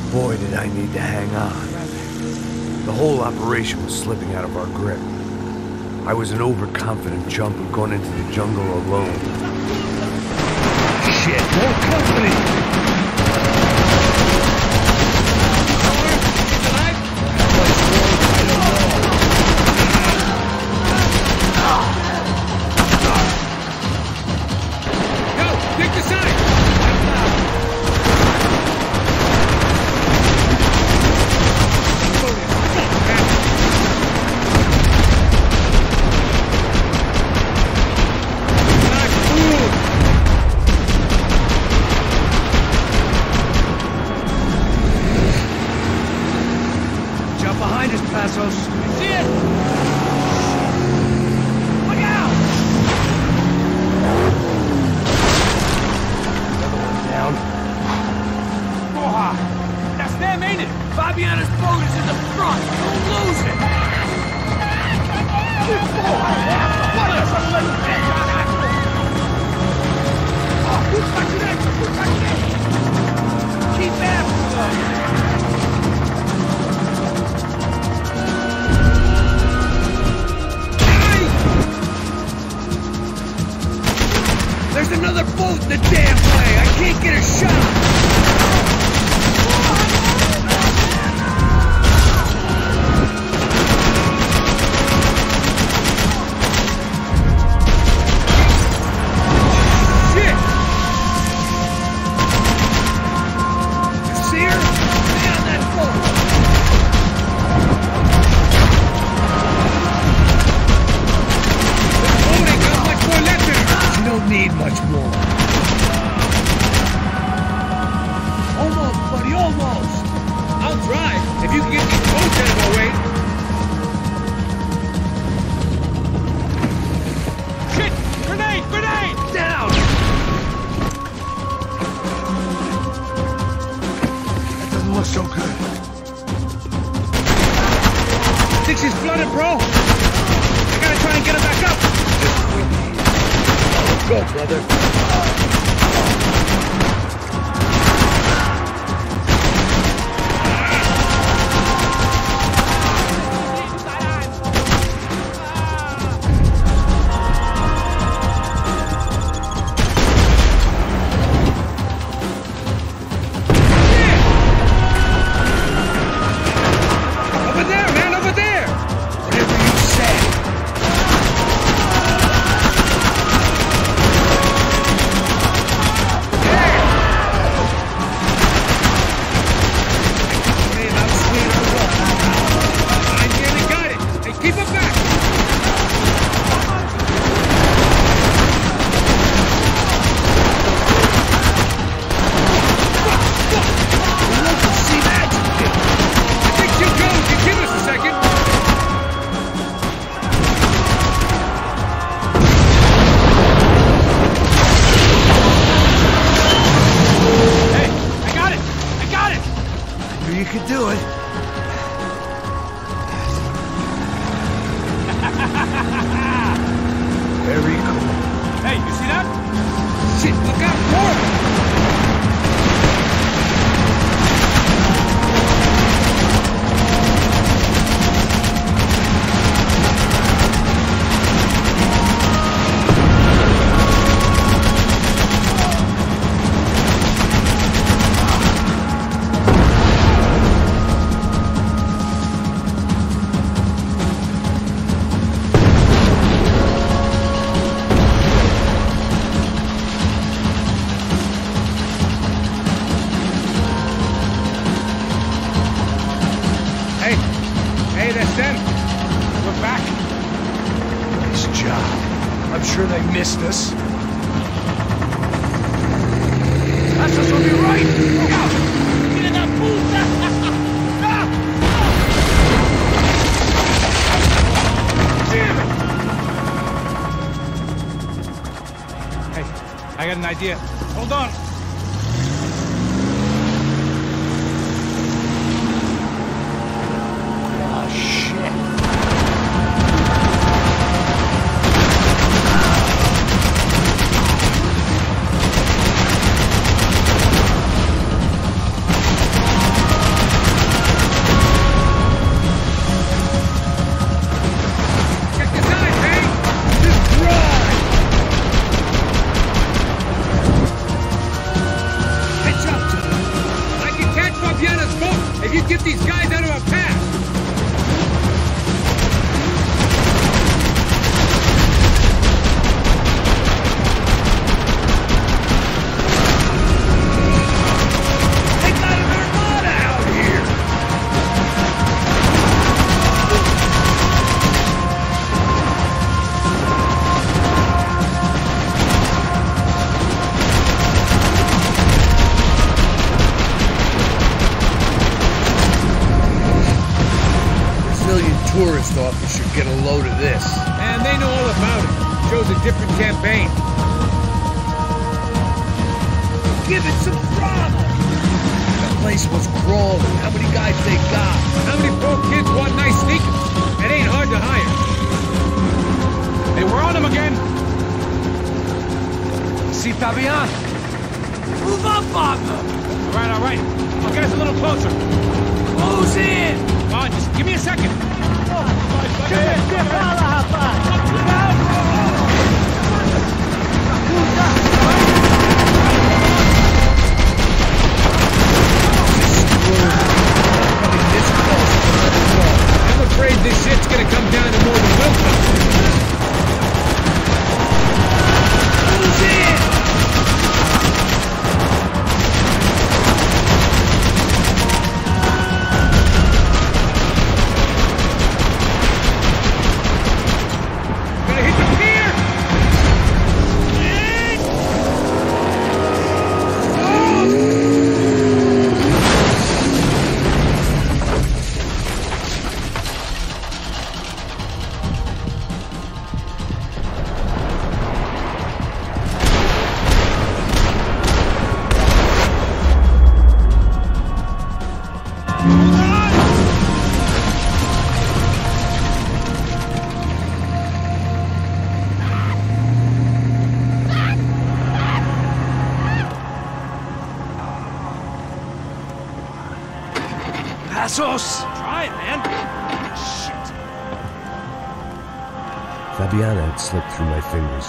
Boy, did I need to hang on. The whole operation was slipping out of our grip. I was an overconfident jumper going into the jungle alone. Shit, more company!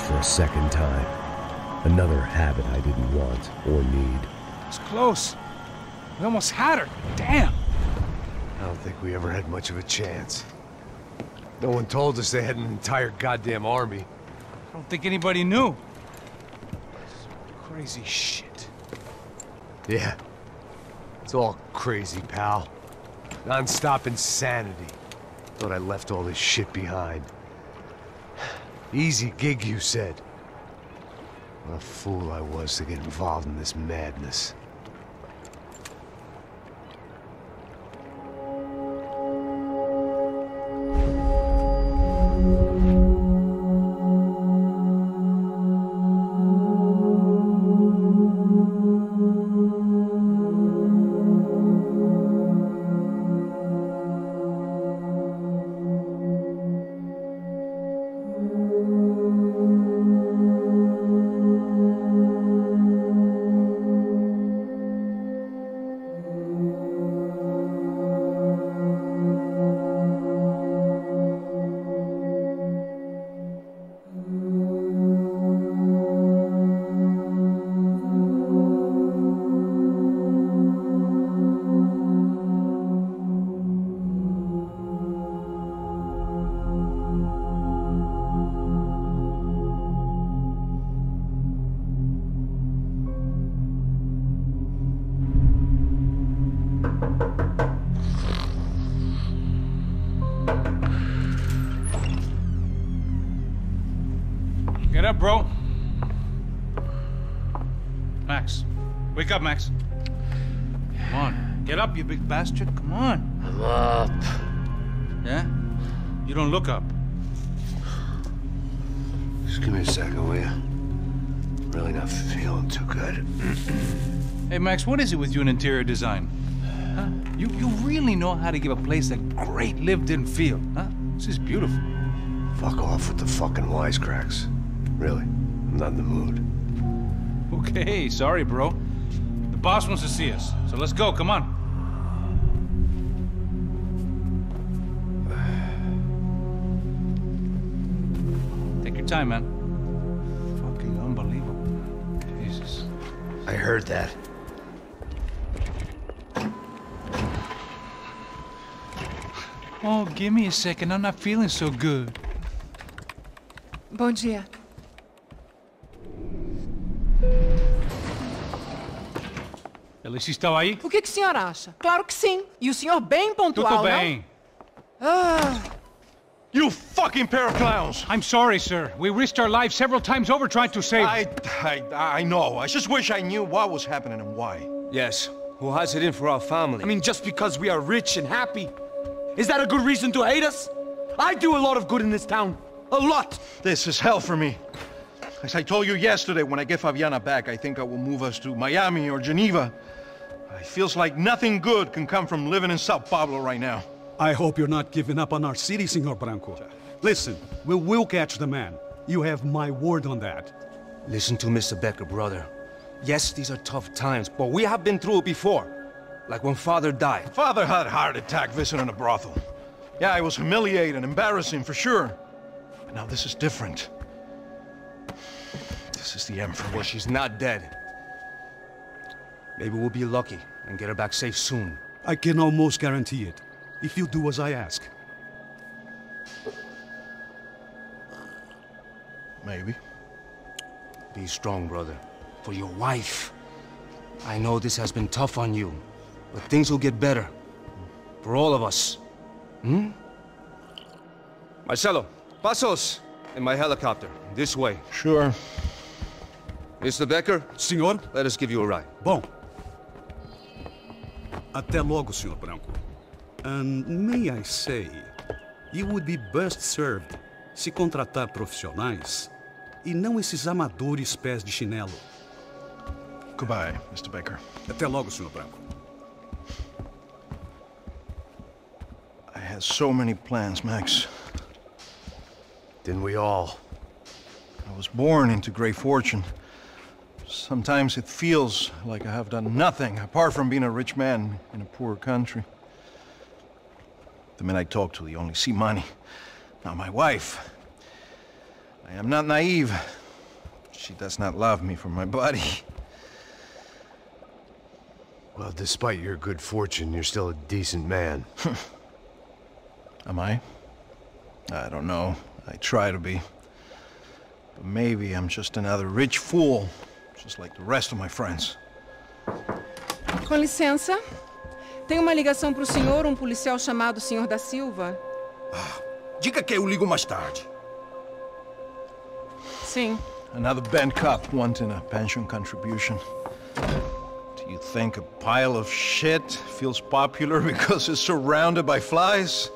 For a second time. Another habit I didn't want or need. It's close. We almost had her. Damn. I don't think we ever had much of a chance. No one told us they had an entire goddamn army. I don't think anybody knew. Crazy shit. Yeah. It's all crazy, pal. Non-stop insanity. Thought I left all this shit behind. Easy gig, you said. What a fool I was to get involved in this madness. Get up, you big bastard. Come on. I'm up. Yeah? You don't look up. Just give me a second, will you? Really not feeling too good. Hey, Max, what is it with you and interior design? Huh? You, you really know how to give a place a great lived-in feel, huh? This is beautiful. Fuck off with the fucking wisecracks. Really, I'm not in the mood. Okay, sorry, bro. The boss wants to see us, so let's go, come on. Your time, man. Fucking unbelievable. Jesus. I heard that. Oh, give me a second. I'm not feeling so good. Bom dia. Alice estava aí? O que, que o senhor acha? Claro que sim. E o senhor bem pontual, Tudo bem. não? Ah, You fucking pair of clowns! I'm sorry, sir. We risked our lives several times over trying to save... I, I, I know. I just wish I knew what was happening and why. Yes, who has it in for our family? I mean, just because we are rich and happy, is that a good reason to hate us? I do a lot of good in this town. A lot! This is hell for me. As I told you yesterday, when I get Fabiana back, I think I will move us to Miami or Geneva. It feels like nothing good can come from living in Sao Paulo right now. I hope you're not giving up on our city, Senor Branco. Listen, we will catch the man. You have my word on that. Listen to Mr. Becker, brother. Yes, these are tough times, but we have been through it before. Like when father died. Father had a heart attack visiting a brothel. Yeah, it was humiliating, embarrassing, for sure. But now this is different. This is the end for Well, she's not dead. Maybe we'll be lucky and get her back safe soon. I can almost guarantee it, if you do as I ask. Maybe. Be strong, brother. For your wife. I know this has been tough on you, but things will get better. For all of us. Hmm? Marcelo, Passos in my helicopter. This way. Sure. Mr. Becker? Senhor? Let us give you a ride. Bom. Até logo, Senhor Branco. And may I say, you would be best served se contratar profissionais e não esses amadores pés de chinelo. Goodbye, Mr. Becker. Até logo, Senhor Branco. I had so many plans, Max. Didn't we all? I was born into great fortune. Sometimes it feels like I have done nothing apart from being a rich man in a poor country. The men I talk to, they only see money. Now, my wife. I am not naive. She does not love me for my body. Well, despite your good fortune, you're still a decent man. Am I? I don't know. I try to be. But maybe I'm just another rich fool, just like the rest of my friends. Com licença. Tem uma ligação para o senhor, um policial chamado Senhor da Silva. Diga que eu ligo mais tarde. Sim. Another bent cop wanting a pension contribution. Do you think a pile of shit feels popular because it's surrounded by flies?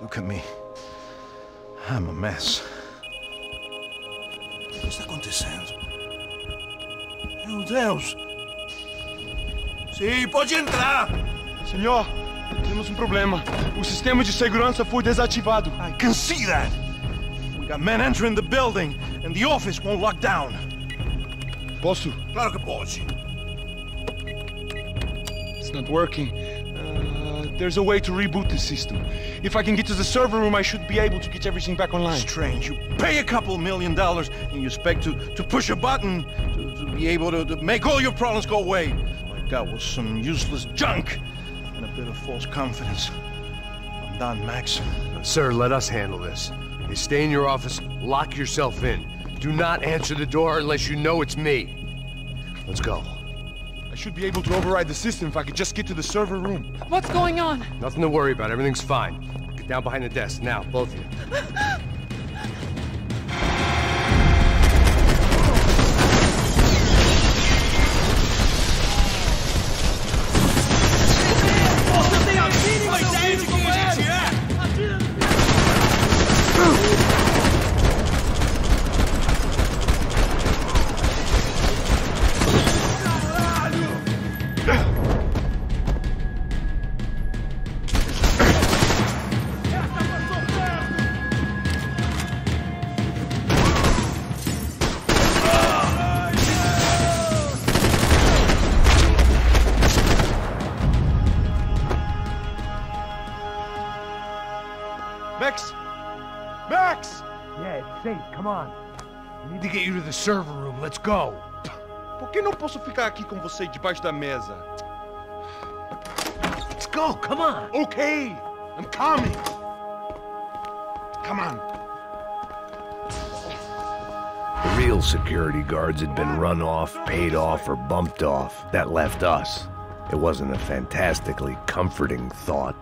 Look at me. I'm a mess. O que está acontecendo? Meu Deus! Sim, pode entrar! Senhor, temos um problema. O sistema de segurança foi desativado. I can see that! We got men entering the building, and the office won't lock down. Posso? Claro que pode. It's not working. Uh, there's a way to reboot the system. If I can get to the server room, I should be able to get everything back online. Strange. You pay a couple million dollars, and you expect to, to push a button to, to be able to, to make all your problems go away. All I got was some useless junk and a bit of false confidence. I'm done, Max. Sir, let us handle this. You stay in your office, lock yourself in. Do not answer the door unless you know it's me. Let's go. I should be able to override the system if I could just get to the server room. What's going on? Nothing to worry about. Everything's fine. Get down behind the desk now, both of you. Max! Max! Yeah, it's safe. Come on. We need to get you to the server room. Let's go. Por que não posso ficar aqui com você debaixo da mesa? Let's go. go, come on. Okay, I'm coming. Come on. The real security guards had been run off, paid off, or bumped off. That left us. It wasn't a fantastically comforting thought.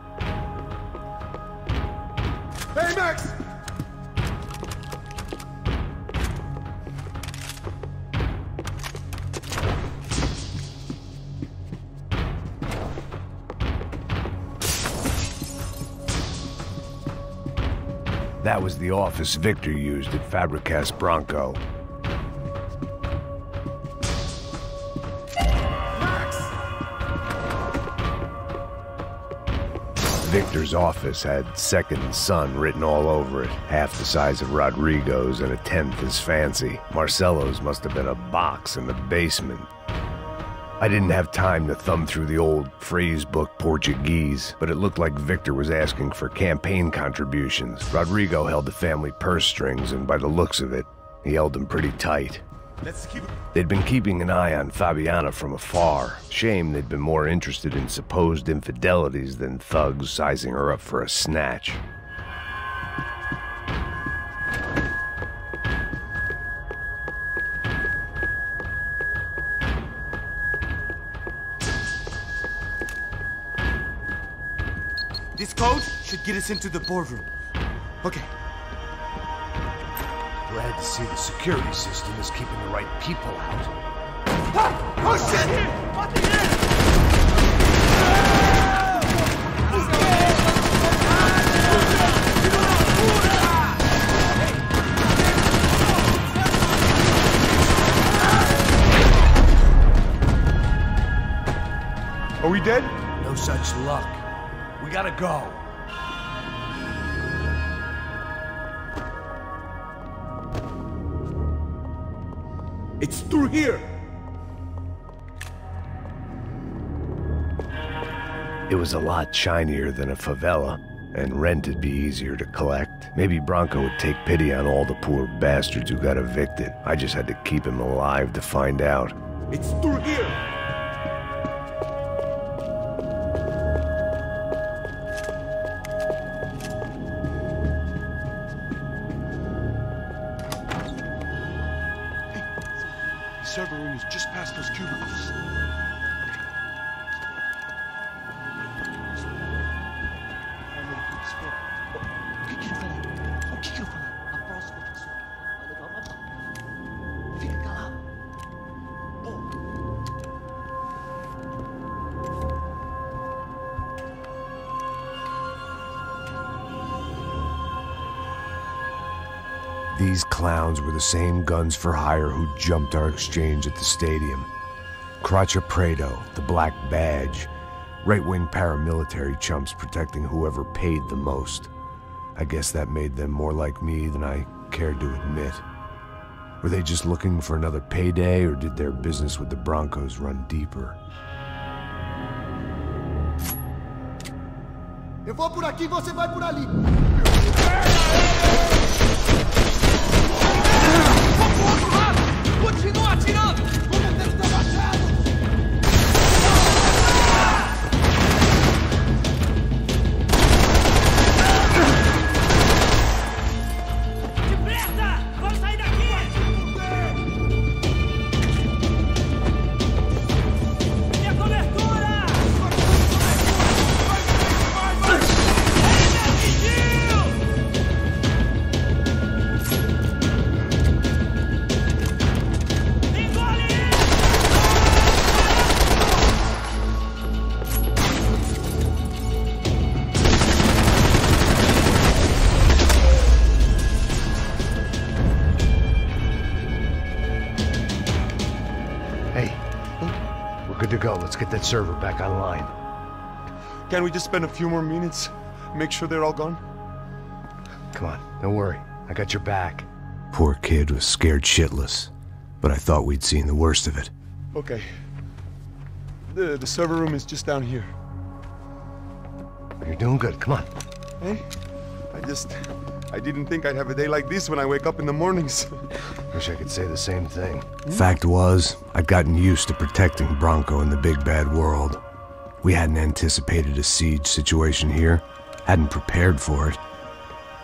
Was the office Victor used at Fabricas Branco. Victor's office had second son written all over it, half the size of Rodrigo's and a tenth as fancy. Marcelo's must have been a box in the basement. I didn't have time to thumb through the old phrase book Portuguese, but it looked like Victor was asking for campaign contributions. Rodrigo held the family purse strings, and by the looks of it, he held them pretty tight. They'd been keeping an eye on Fabiana from afar. Shame they'd been more interested in supposed infidelities than thugs sizing her up for a snatch. Code should get us into the boardroom. Okay. Glad to see the security system is keeping the right people out. Oh shit! Are we dead? No such luck. We gotta go. It's through here. It was a lot shinier than a favela, and rent'd be easier to collect. Maybe Branco would take pity on all the poor bastards who got evicted. I just had to keep him alive to find out. It's through here. The same guns for hire who jumped our exchange at the stadium. Crachá Preto, the Black Badge, right-wing paramilitary chumps protecting whoever paid the most. I guess that made them more like me than I cared to admit. Were they just looking for another payday, or did their business with the Brancos run deeper? Eu vou por aqui, você vai por ali. Continua atirando! That server back online. Can we just spend a few more minutes? Make sure they're all gone? Come on, don't worry. I got your back. Poor kid was scared shitless, but I thought we'd seen the worst of it. Okay. The, the server room is just down here. You're doing good. Come on. Hey, I just... I didn't think I'd have a day like this when I wake up in the mornings. Wish I could say the same thing. Fact was, I'd gotten used to protecting Branco in the big bad world. We hadn't anticipated a siege situation here, hadn't prepared for it.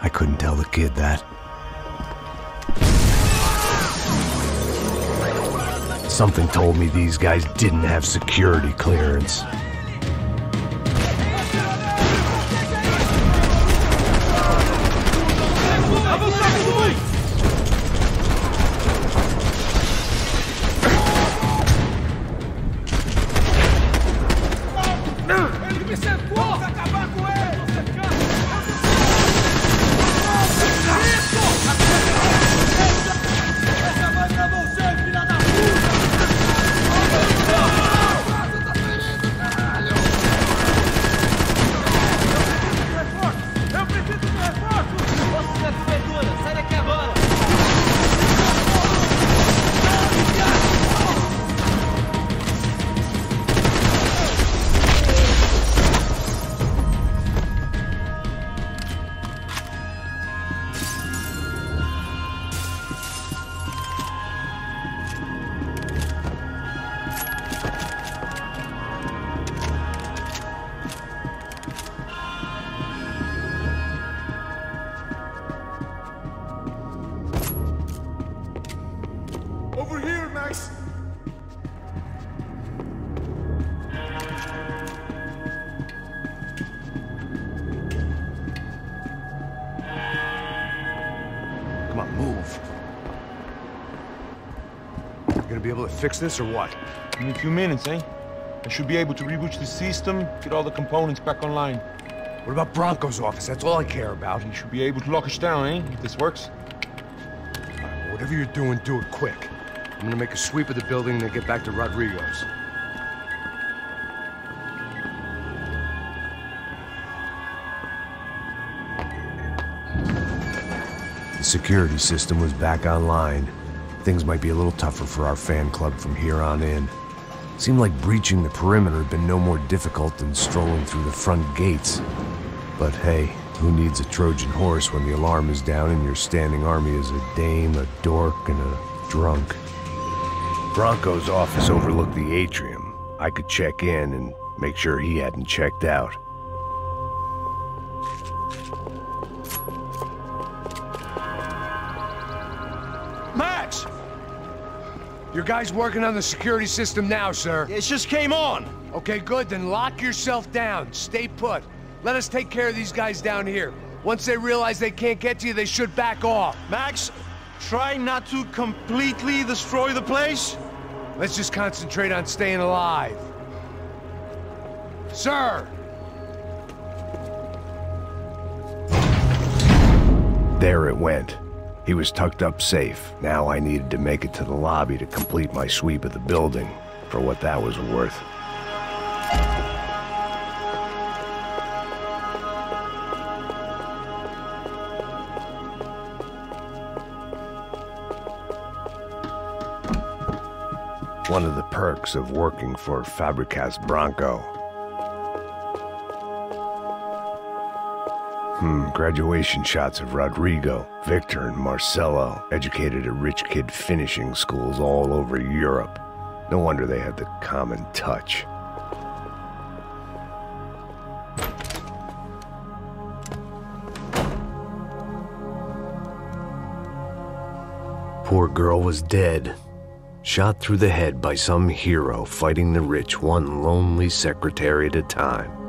I couldn't tell the kid that. Something told me these guys didn't have security clearance. Fix this or what? In a few minutes, eh? I should be able to reboot the system, get all the components back online. What about Branco's office? That's all I care about. He should be able to lock us down, eh? If this works. Whatever you're doing, do it quick. I'm gonna make a sweep of the building and then get back to Rodrigo's. The security system was back online. Things might be a little tougher for our fan club from here on in. Seemed like breaching the perimeter had been no more difficult than strolling through the front gates. But hey, who needs a Trojan horse when the alarm is down and your standing army is a dame, a dork, and a drunk? Branco's office overlooked the atrium. I could check in and make sure he hadn't checked out. Your guy's working on the security system now, sir. It just came on. Okay, good. Then lock yourself down. Stay put. Let us take care of these guys down here. Once they realize they can't get to you, they should back off. Max, try not to completely destroy the place. Let's just concentrate on staying alive. Sir! There it went. He was tucked up safe. Now I needed to make it to the lobby to complete my sweep of the building, for what that was worth. One of the perks of working for Fabricas Branco. Hmm, graduation shots of Rodrigo, Victor, and Marcelo, educated at rich kid finishing schools all over Europe. No wonder they had the common touch. Poor girl was dead. Shot through the head by some hero fighting the rich one lonely secretary at a time.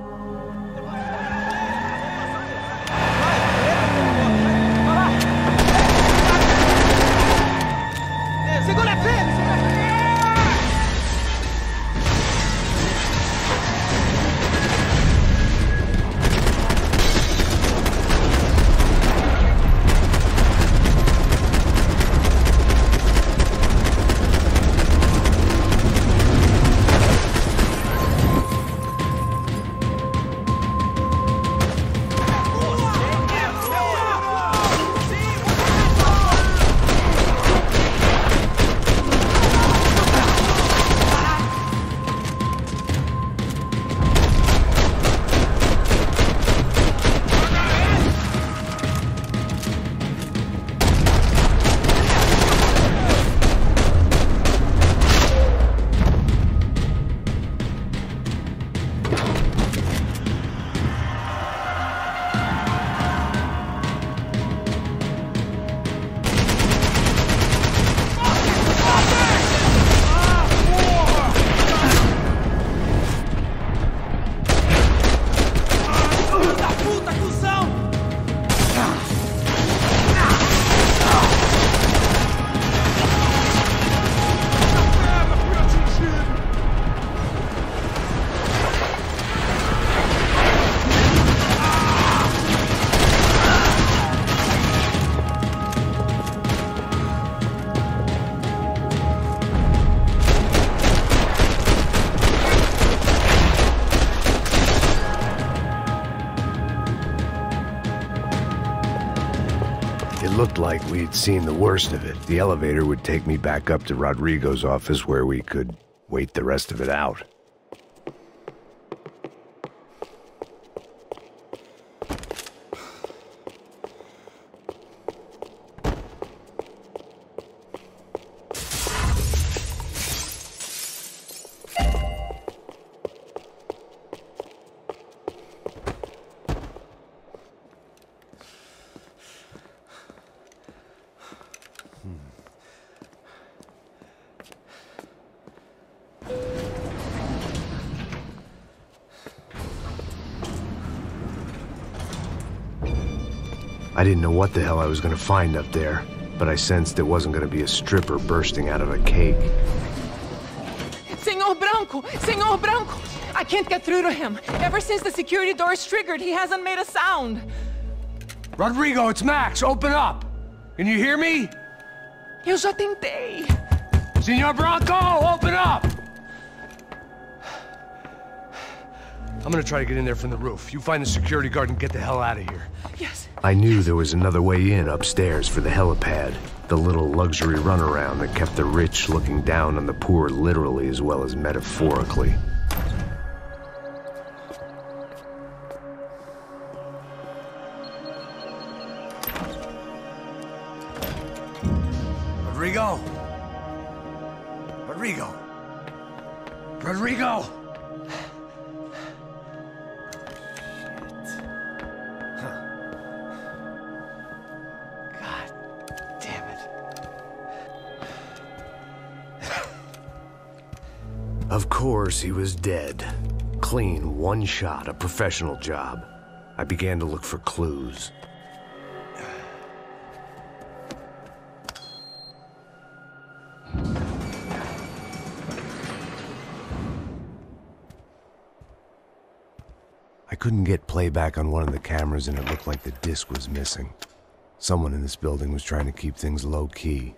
Looked like we'd seen the worst of it. The elevator would take me back up to Rodrigo's office where we could wait the rest of it out. What the hell I was gonna find up there, but I sensed it wasn't gonna be a stripper bursting out of a cake. Senor Branco! Senor Branco! I can't get through to him. Ever since the security door is triggered, he hasn't made a sound. Rodrigo, it's Max. Open up. Can you hear me? Eu já tentei. Senor Branco, open up! I'm gonna try to get in there from the roof. You find the security guard and get the hell out of here. Yes. I knew there was another way in upstairs for the helipad, the little luxury runaround that kept the rich looking down on the poor literally as well as metaphorically. Clean, one shot, a professional job. I began to look for clues. I couldn't get playback on one of the cameras and it looked like the disc was missing. Someone in this building was trying to keep things low key.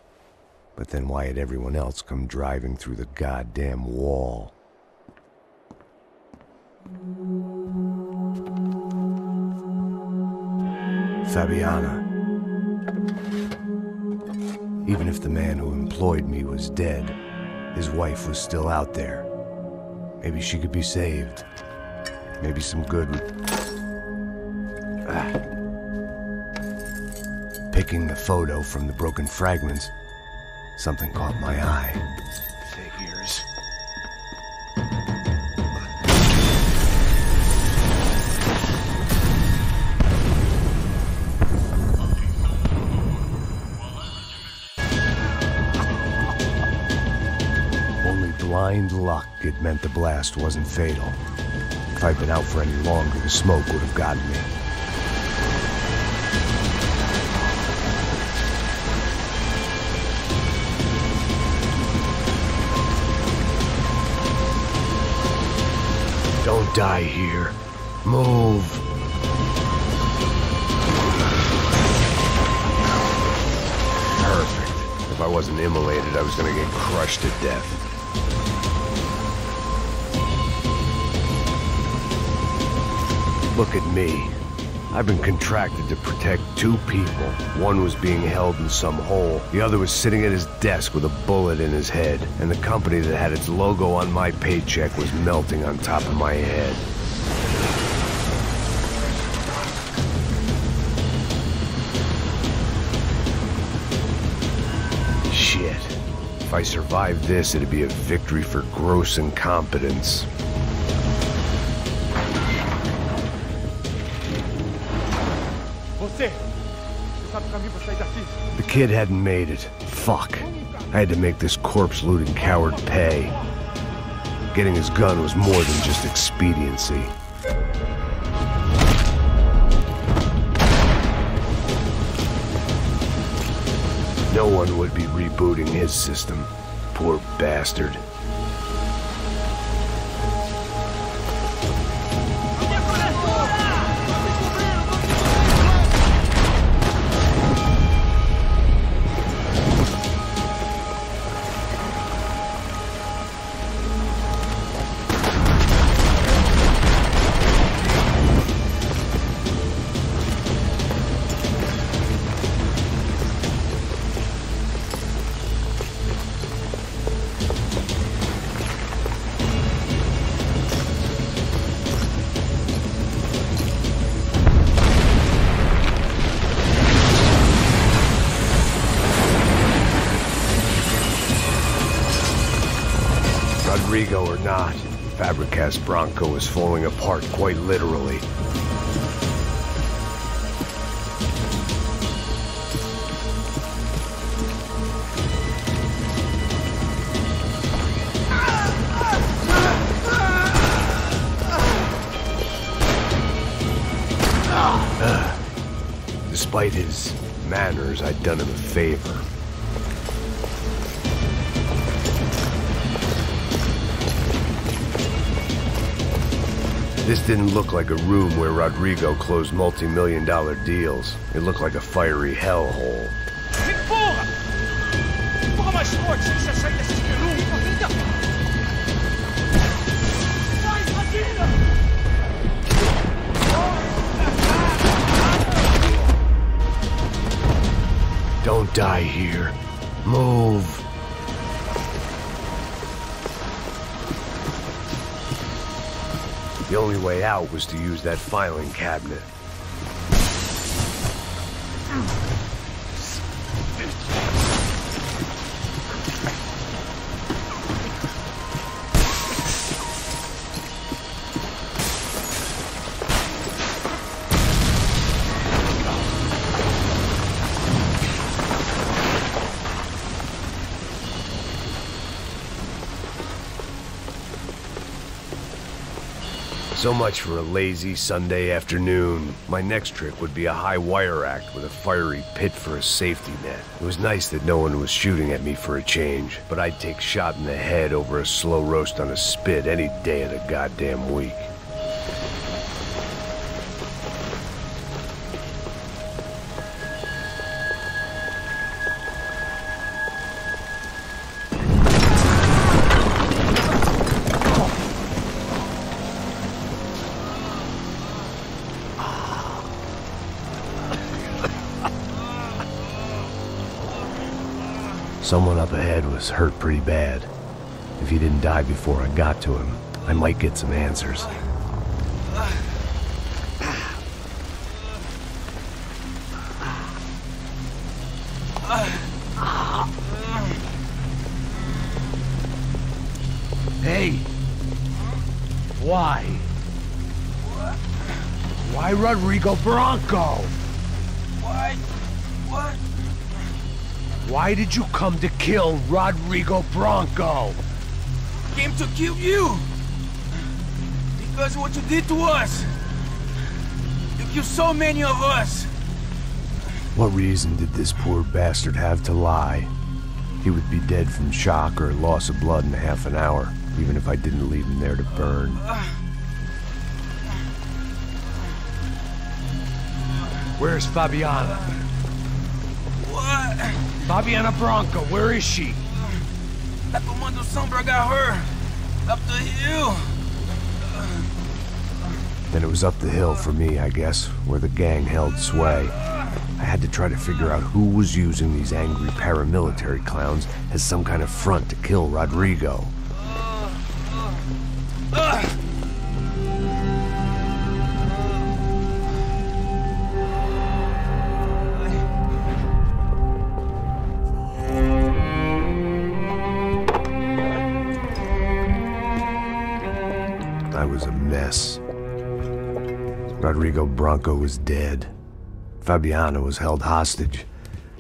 But then why had everyone else come driving through the goddamn wall? Fabiana. Even if the man who employed me was dead, his wife was still out there. Maybe she could be saved. Maybe some good. Ah. Picking the photo from the broken fragments, something caught my eye. It meant the blast wasn't fatal. If I'd been out for any longer, the smoke would have gotten me. Don't die here. Move. Perfect. If I wasn't immolated, I was gonna get crushed to death. Look at me. I've been contracted to protect two people. One was being held in some hole. The other was sitting at his desk with a bullet in his head. And the company that had its logo on my paycheck was melting on top of my head. Shit. If I survived this, it'd be a victory for gross incompetence. The kid hadn't made it. Fuck. I had to make this corpse-looting coward pay. Getting his gun was more than just expediency. No one would be rebooting his system. Poor bastard. Not, Fabricas Branco is falling apart quite literally. Despite his manners, I'd done him a favor. This didn't look like a room where Rodrigo closed multi-million dollar deals. It looked like a fiery hellhole. Empurra! Empurra mais forte, sem você sair um desse espelunco. Ainda! Sai, Madina! Don't die here. Move. The only way out was to use that filing cabinet. So much for a lazy Sunday afternoon. My next trick would be a high wire act with a fiery pit for a safety net. It was nice that no one was shooting at me for a change, but I'd take shot in the head over a slow roast on a spit any day of the goddamn week. Someone up ahead was hurt pretty bad. If he didn't die before I got to him, I might get some answers. Hey! Why? Why Rodrigo Branco? Why did you come to kill Rodrigo Branco? Came to kill you! Because what you did to us! You killed so many of us! What reason did this poor bastard have to lie? He would be dead from shock or loss of blood in half an hour, even if I didn't leave him there to burn. Where's Fabiana? What? Fabiana Branco, where is she? That Comando Sombra got her! Up the hill! Then it was up the hill for me, I guess, where the gang held sway. I had to try to figure out who was using these angry paramilitary clowns as some kind of front to kill Rodrigo. Rodrigo Branco was dead. Fabiana was held hostage.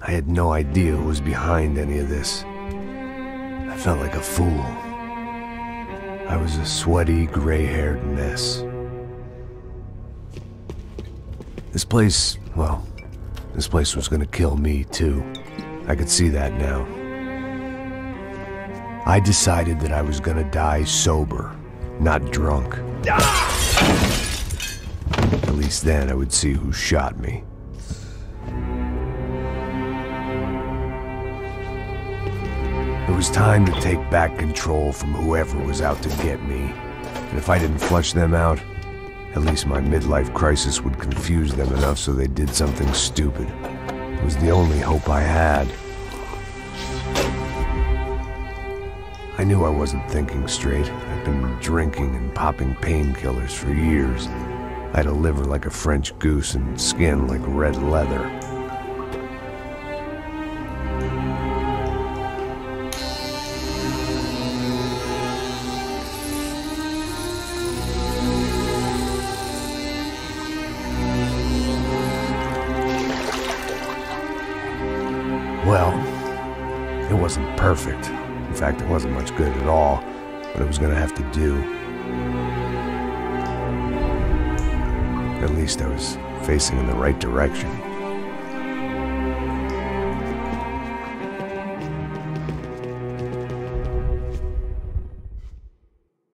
I had no idea who was behind any of this. I felt like a fool. I was a sweaty, gray-haired mess. This place, well, this place was gonna kill me too. I could see that now. I decided that I was gonna die sober, not drunk. At least then I would see who shot me. It was time to take back control from whoever was out to get me. And if I didn't flush them out, at least my midlife crisis would confuse them enough so they did something stupid. It was the only hope I had. I knew I wasn't thinking straight. I'd been drinking and popping painkillers for years. I had a liver like a French goose and skin like red leather. Well, it wasn't perfect. In fact, it wasn't much good at all, but it was going to have to do. At least I was facing in the right direction.